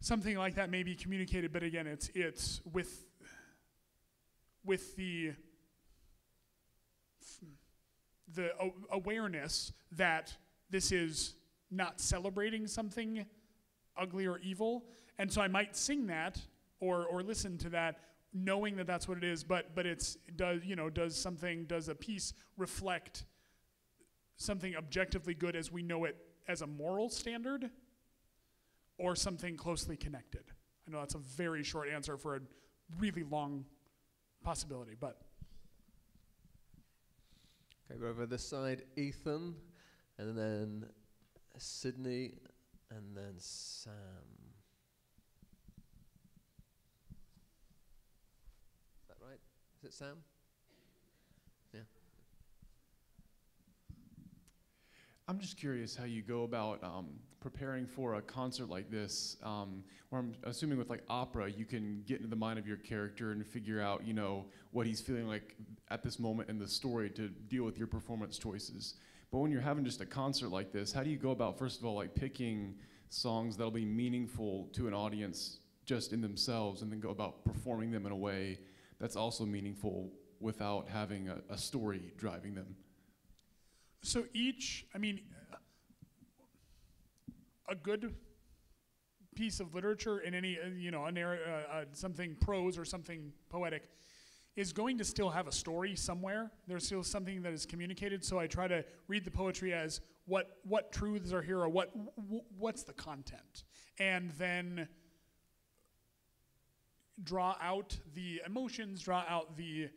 S2: something like that may be communicated, but again, it's it's with with the the awareness that this is not celebrating something ugly or evil, and so I might sing that or or listen to that knowing that that's what it is, but but it's does you know does something does a piece reflect something objectively good as we know it as a moral standard, or something closely connected? I know that's a very short answer for a really long possibility, but
S1: Okay, we're over this side, Ethan, and then Sydney, and then Sam. Is that right? Is it Sam? Yeah.
S7: I'm just curious how you go about um, preparing for a concert like this, um, where I'm assuming with like opera, you can get into the mind of your character and figure out, you know, what he's feeling like at this moment in the story to deal with your performance choices. But when you're having just a concert like this, how do you go about, first of all, like picking songs that'll be meaningful to an audience just in themselves, and then go about performing them in a way that's also meaningful without having a, a story driving them?
S2: so each I mean a good piece of literature in any uh, you know a narr- uh, uh, something prose or something poetic is going to still have a story somewhere. There's still something that is communicated. So I try to read the poetry as what what truths are here or what what's the content, and then draw out the emotions, draw out the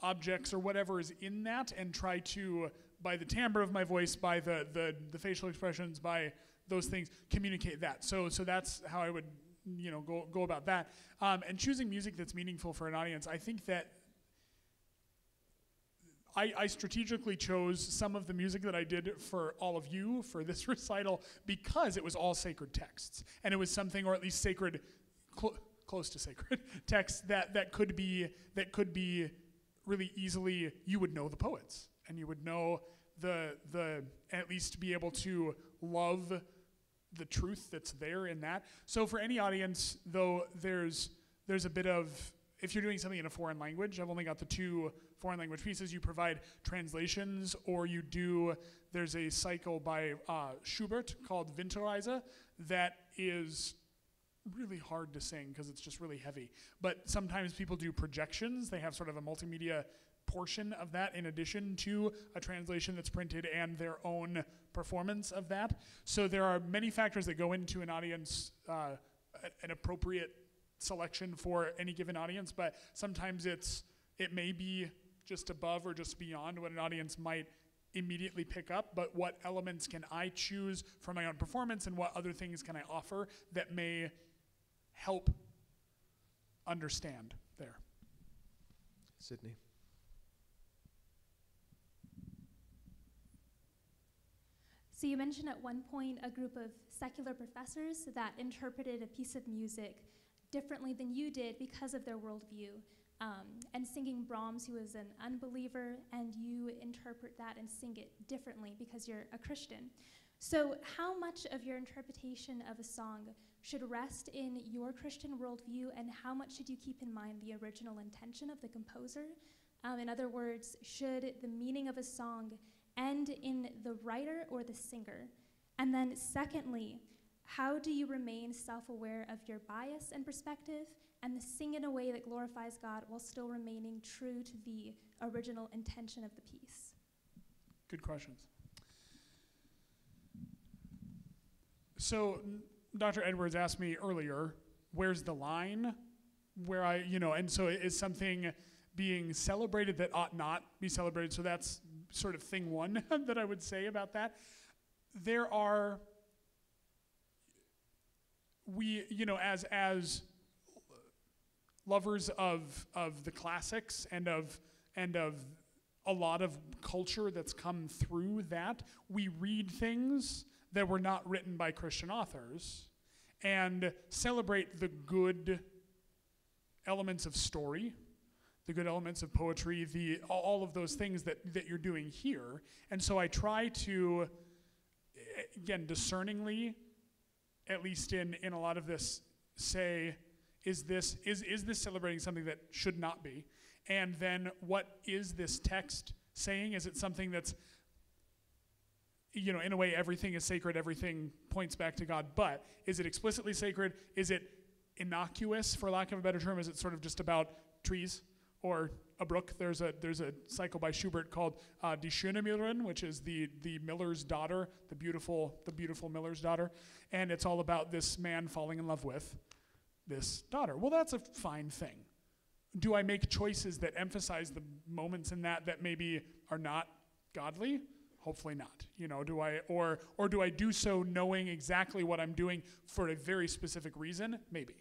S2: objects or whatever is in that, and try to by the timbre of my voice, by the the, the facial expressions, by those things, communicate that. So so that's how I would you know go go about that. Um, and choosing music that's meaningful for an audience, I think that I, I strategically chose some of the music that I did for all of you for this recital because it was all sacred texts, and it was something, or at least sacred, close to sacred texts that that could be that could be really easily. You would know the poets, and you would know the the at least be able to love the truth that's there in that. So for any audience, though, there's there's a bit of if you're doing something in a foreign language, I've only got the two foreign language pieces. You provide translations, or you do. There's a cycle by uh, Schubert called Winterreise that is really hard to sing because it's just really heavy. But sometimes people do projections. They have sort of a multimedia portion of that in addition to a translation that's printed and their own performance of that. So there are many factors that go into an audience, uh, an appropriate selection for any given audience, but sometimes it's it may be just above or just beyond what an audience might immediately pick up, but what elements can I choose for my own performance and what other things can I offer that may help understand there.
S1: Sydney.
S8: So you mentioned at one point a group of secular professors that interpreted a piece of music differently than you did because of their worldview. Um, and singing Brahms, who is an unbeliever, and you interpret that and sing it differently because you're a Christian. So, how much of your interpretation of a song should rest in your Christian worldview, and how much should you keep in mind the original intention of the composer? Um, in other words, should the meaning of a song end in the writer or the singer? And then, secondly, how do you remain self aware of your bias and perspective and sing in a way that glorifies God while still remaining true to the original intention of the piece?
S2: Good questions. So, Dr. Edwards asked me earlier, where's the line? Where I, you know, and so is something being celebrated that ought not be celebrated? So that's sort of thing one that I would say about that. There are, we, you know, as, as lovers of, of the classics and of, and of a lot of culture that's come through that. We read things that were not written by Christian authors and celebrate the good elements of story, the good elements of poetry, the all of those things that, that you're doing here. And so I try to again discerningly, at least in, in a lot of this, say, is this is, is this celebrating something that should not be? And then what is this text saying? Is it something that's, you know, in a way, everything is sacred, everything points back to God, but is it explicitly sacred? Is it innocuous, for lack of a better term? Is it sort of just about trees or a brook? There's a, there's a cycle by Schubert called uh, Die Schöne Müllerin, which is the, the miller's daughter, the beautiful, the beautiful miller's daughter. And it's all about this man falling in love with this daughter. Well, that's a fine thing do I make choices that emphasize the moments in that that maybe are not godly? Hopefully not. You know, do I or or do I do so knowing exactly what I'm doing for a very specific reason? Maybe.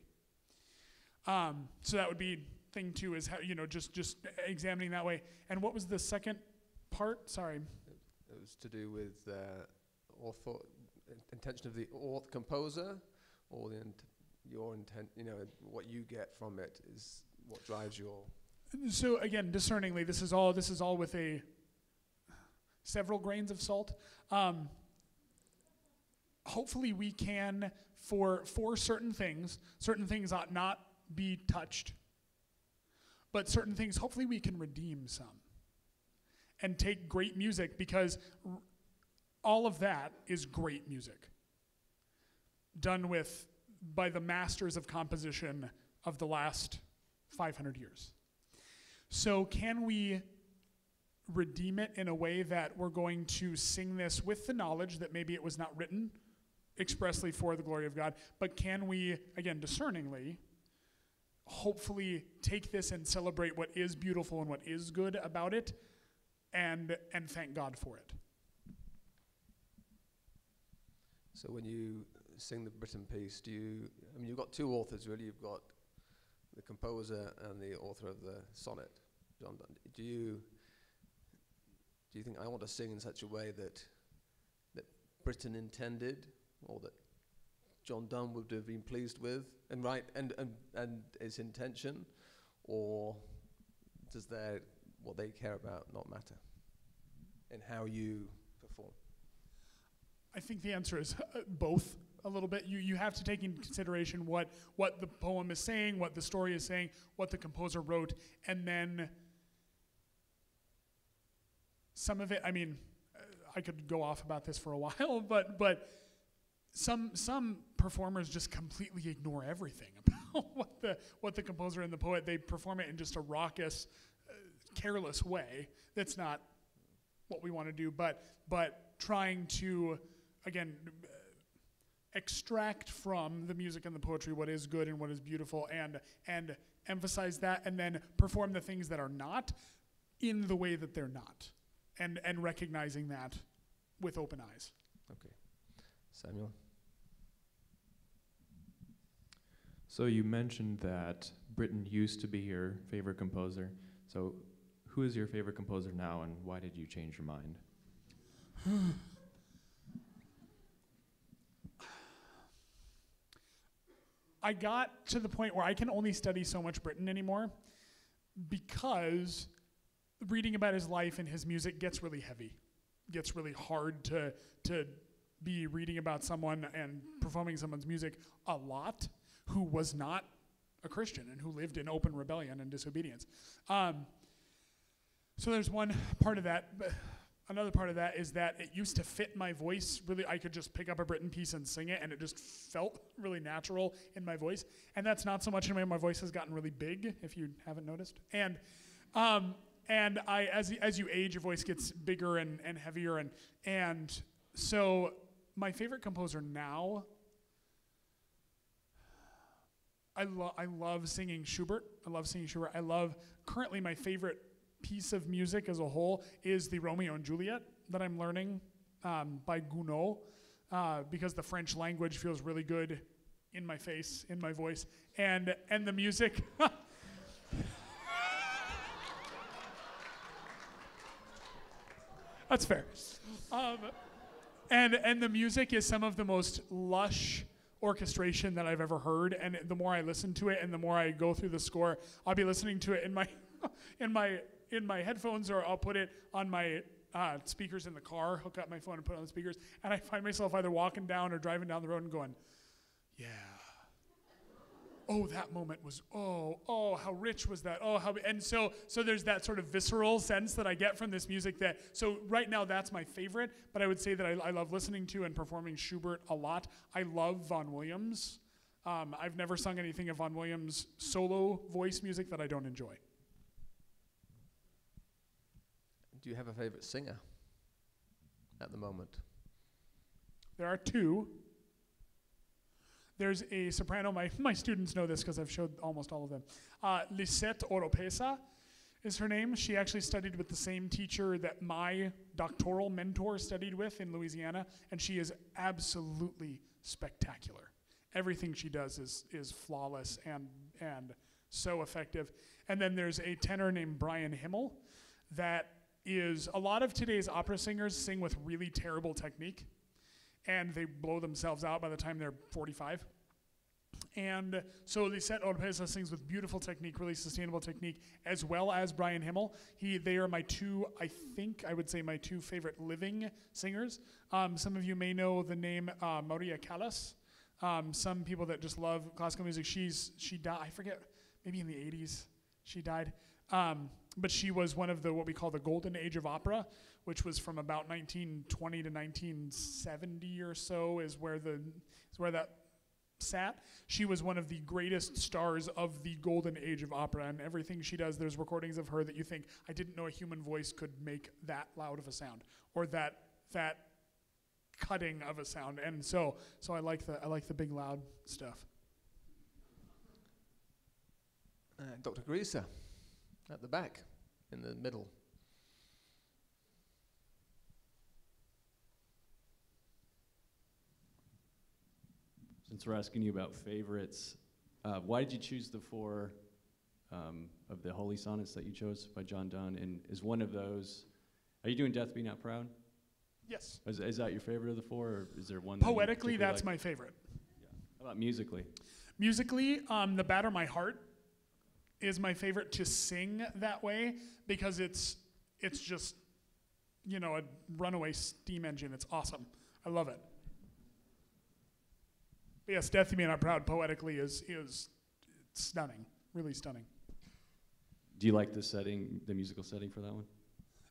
S2: Um, so that would be thing two is how you know just just examining that way. And what was the second part? Sorry.
S1: It was to do with uh, author, intention of the author, composer, or the int- your intent. You know, what you get from it is what drives your.
S2: So again, discerningly, this is all this is all with a several grains of salt. Um, hopefully, we can for for certain things. Certain things ought not be touched, but certain things, hopefully, we can redeem some and take great music because r- all of that is great music done with by the masters of composition of the last 500 years. So, can we redeem it in a way that we're going to sing this with the knowledge that maybe it was not written expressly for the glory of God, but can we, again, discerningly, hopefully take this and celebrate what is beautiful and what is good about it and, and thank God for it?
S1: So when you sing the Britten piece, do you? I mean, you've got two authors really. You've got the composer and the author of the sonnet, John Donne. Do you? Do you think I want to sing in such a way that that Britten intended, or that John Donne would have been pleased with, and right, and and and his intention, or does their what they care about not matter in how you perform?
S2: I think the answer is uh, both a little bit. You, you have to take into consideration what, what the poem is saying, what the story is saying, what the composer wrote, and then some of it, I mean, uh, I could go off about this for a while, but, but some, some performers just completely ignore everything about what the, what the composer and the poet, they perform it in just a raucous, uh, careless way. That's not what we want to do, but, but trying to, again, extract from the music and the poetry what is good and what is beautiful and and emphasize that and then perform the things that are not in the way that they're not and and recognizing that with open eyes
S1: Okay, Samuel.
S6: So you mentioned that Britten used to be your favorite composer. So who is your favorite composer now, and why did you change your mind?
S2: I got to the point where I can only study so much Britten anymore because reading about his life and his music gets really heavy. Gets really hard to to be reading about someone and performing someone's music a lot who was not a Christian and who lived in open rebellion and disobedience. Um, so there's one part of that. Another part of that is that it used to fit my voice really. I could just pick up a Britten piece and sing it, and it just felt really natural in my voice. And that's not so much anymore. My voice has gotten really big, if you haven't noticed. And um, and I, as as you age, your voice gets bigger and, and heavier, and and so my favorite composer now. I love I love singing Schubert. I love singing Schubert. I love currently my favorite piece of music as a whole is the Romeo and Juliet that I'm learning um, by Gounod uh, because the French language feels really good in my face, in my voice, and and the music. That's fair. Um, and and the music is some of the most lush orchestration that I've ever heard. And the more I listen to it, and the more I go through the score, I'll be listening to it in my in my in my headphones, or I'll put it on my uh, speakers in the car, hook up my phone and put on the speakers, and I find myself either walking down or driving down the road and going, "Yeah." Oh, that moment was oh oh how rich was that oh how and so so there's that sort of visceral sense that I get from this music that so right now that's my favorite but I would say that I, I love listening to and performing Schubert a lot I love Vaughan Williams um, I've never sung anything of Vaughan Williams solo voice music that I don't enjoy
S1: Do you have a favorite singer at the moment?
S2: There are two. There's a soprano, my, my students know this because I've showed almost all of them. Uh, Lisette Oropesa is her name. She actually studied with the same teacher that my doctoral mentor studied with in Louisiana, and she is absolutely spectacular. Everything she does is, is flawless and, and so effective. And then there's a tenor named Bryan Hymel that is a lot of today's opera singers sing with really terrible technique and they blow themselves out by the time they're 45. And so they Lisette Oropesa sings with beautiful technique, really sustainable technique, as well as Bryan Hymel. He, they are my two, I think I would say my two favorite living singers. Um, some of you may know the name uh, Maria Callas. Um, some people that just love classical music. She's she died. I forget, maybe in the 80s she died. Um, but she was one of the what we call the golden age of opera, which was from about 1920 to 1970 or so is where the is where that sat. She was one of the greatest stars of the golden age of opera, and everything she does, there's recordings of her that you think I didn't know a human voice could make that loud of a sound or that that cutting of a sound. And so so I like the I like the big loud stuff.
S1: Uh, Dr. Grisa, at the back, in the middle.
S9: Since we're asking you about favorites, uh, why did you choose the four um, of the holy sonnets that you chose by John Donne? And is one of those, are you doing Death Be Not Proud?
S2: Yes.
S9: Is, is that your favorite of the four, or is there one? that
S2: Poetically,
S9: particularly
S2: that's
S9: like?
S2: my favorite.
S9: How about musically?
S2: Musically, um, "The Batter My Heart" is my favorite to sing that way because it's it's just you know a runaway steam engine. It's awesome. I love it. But yes, "Death Be Not Proud" poetically is is stunning, really stunning.
S9: Do you like the setting, the musical setting for that one?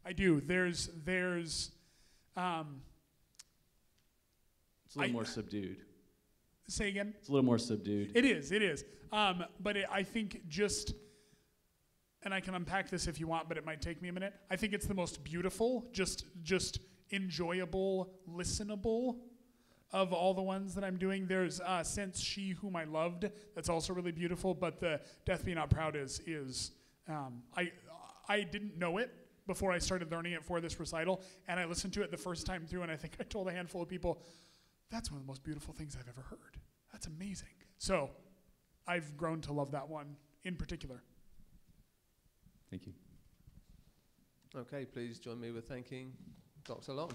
S2: I do. There's there's um,
S9: It's a little
S2: I-
S9: more subdued.
S2: Say again.
S9: It's a little more subdued.
S2: It is, it is. Um, but it, I think just, and I can unpack this if you want, but it might take me a minute. I think it's the most beautiful, just just enjoyable, listenable of all the ones that I'm doing. There's uh, since she whom I loved, that's also really beautiful. But the Death Be Not Proud is is um, I I didn't know it before I started learning it for this recital, and I listened to it the first time through, and I think I told a handful of people, that's one of the most beautiful things I've ever heard. That's amazing. So I've grown to love that one in particular.
S9: Thank you.
S1: Okay, please join me with thanking Dr. Laun.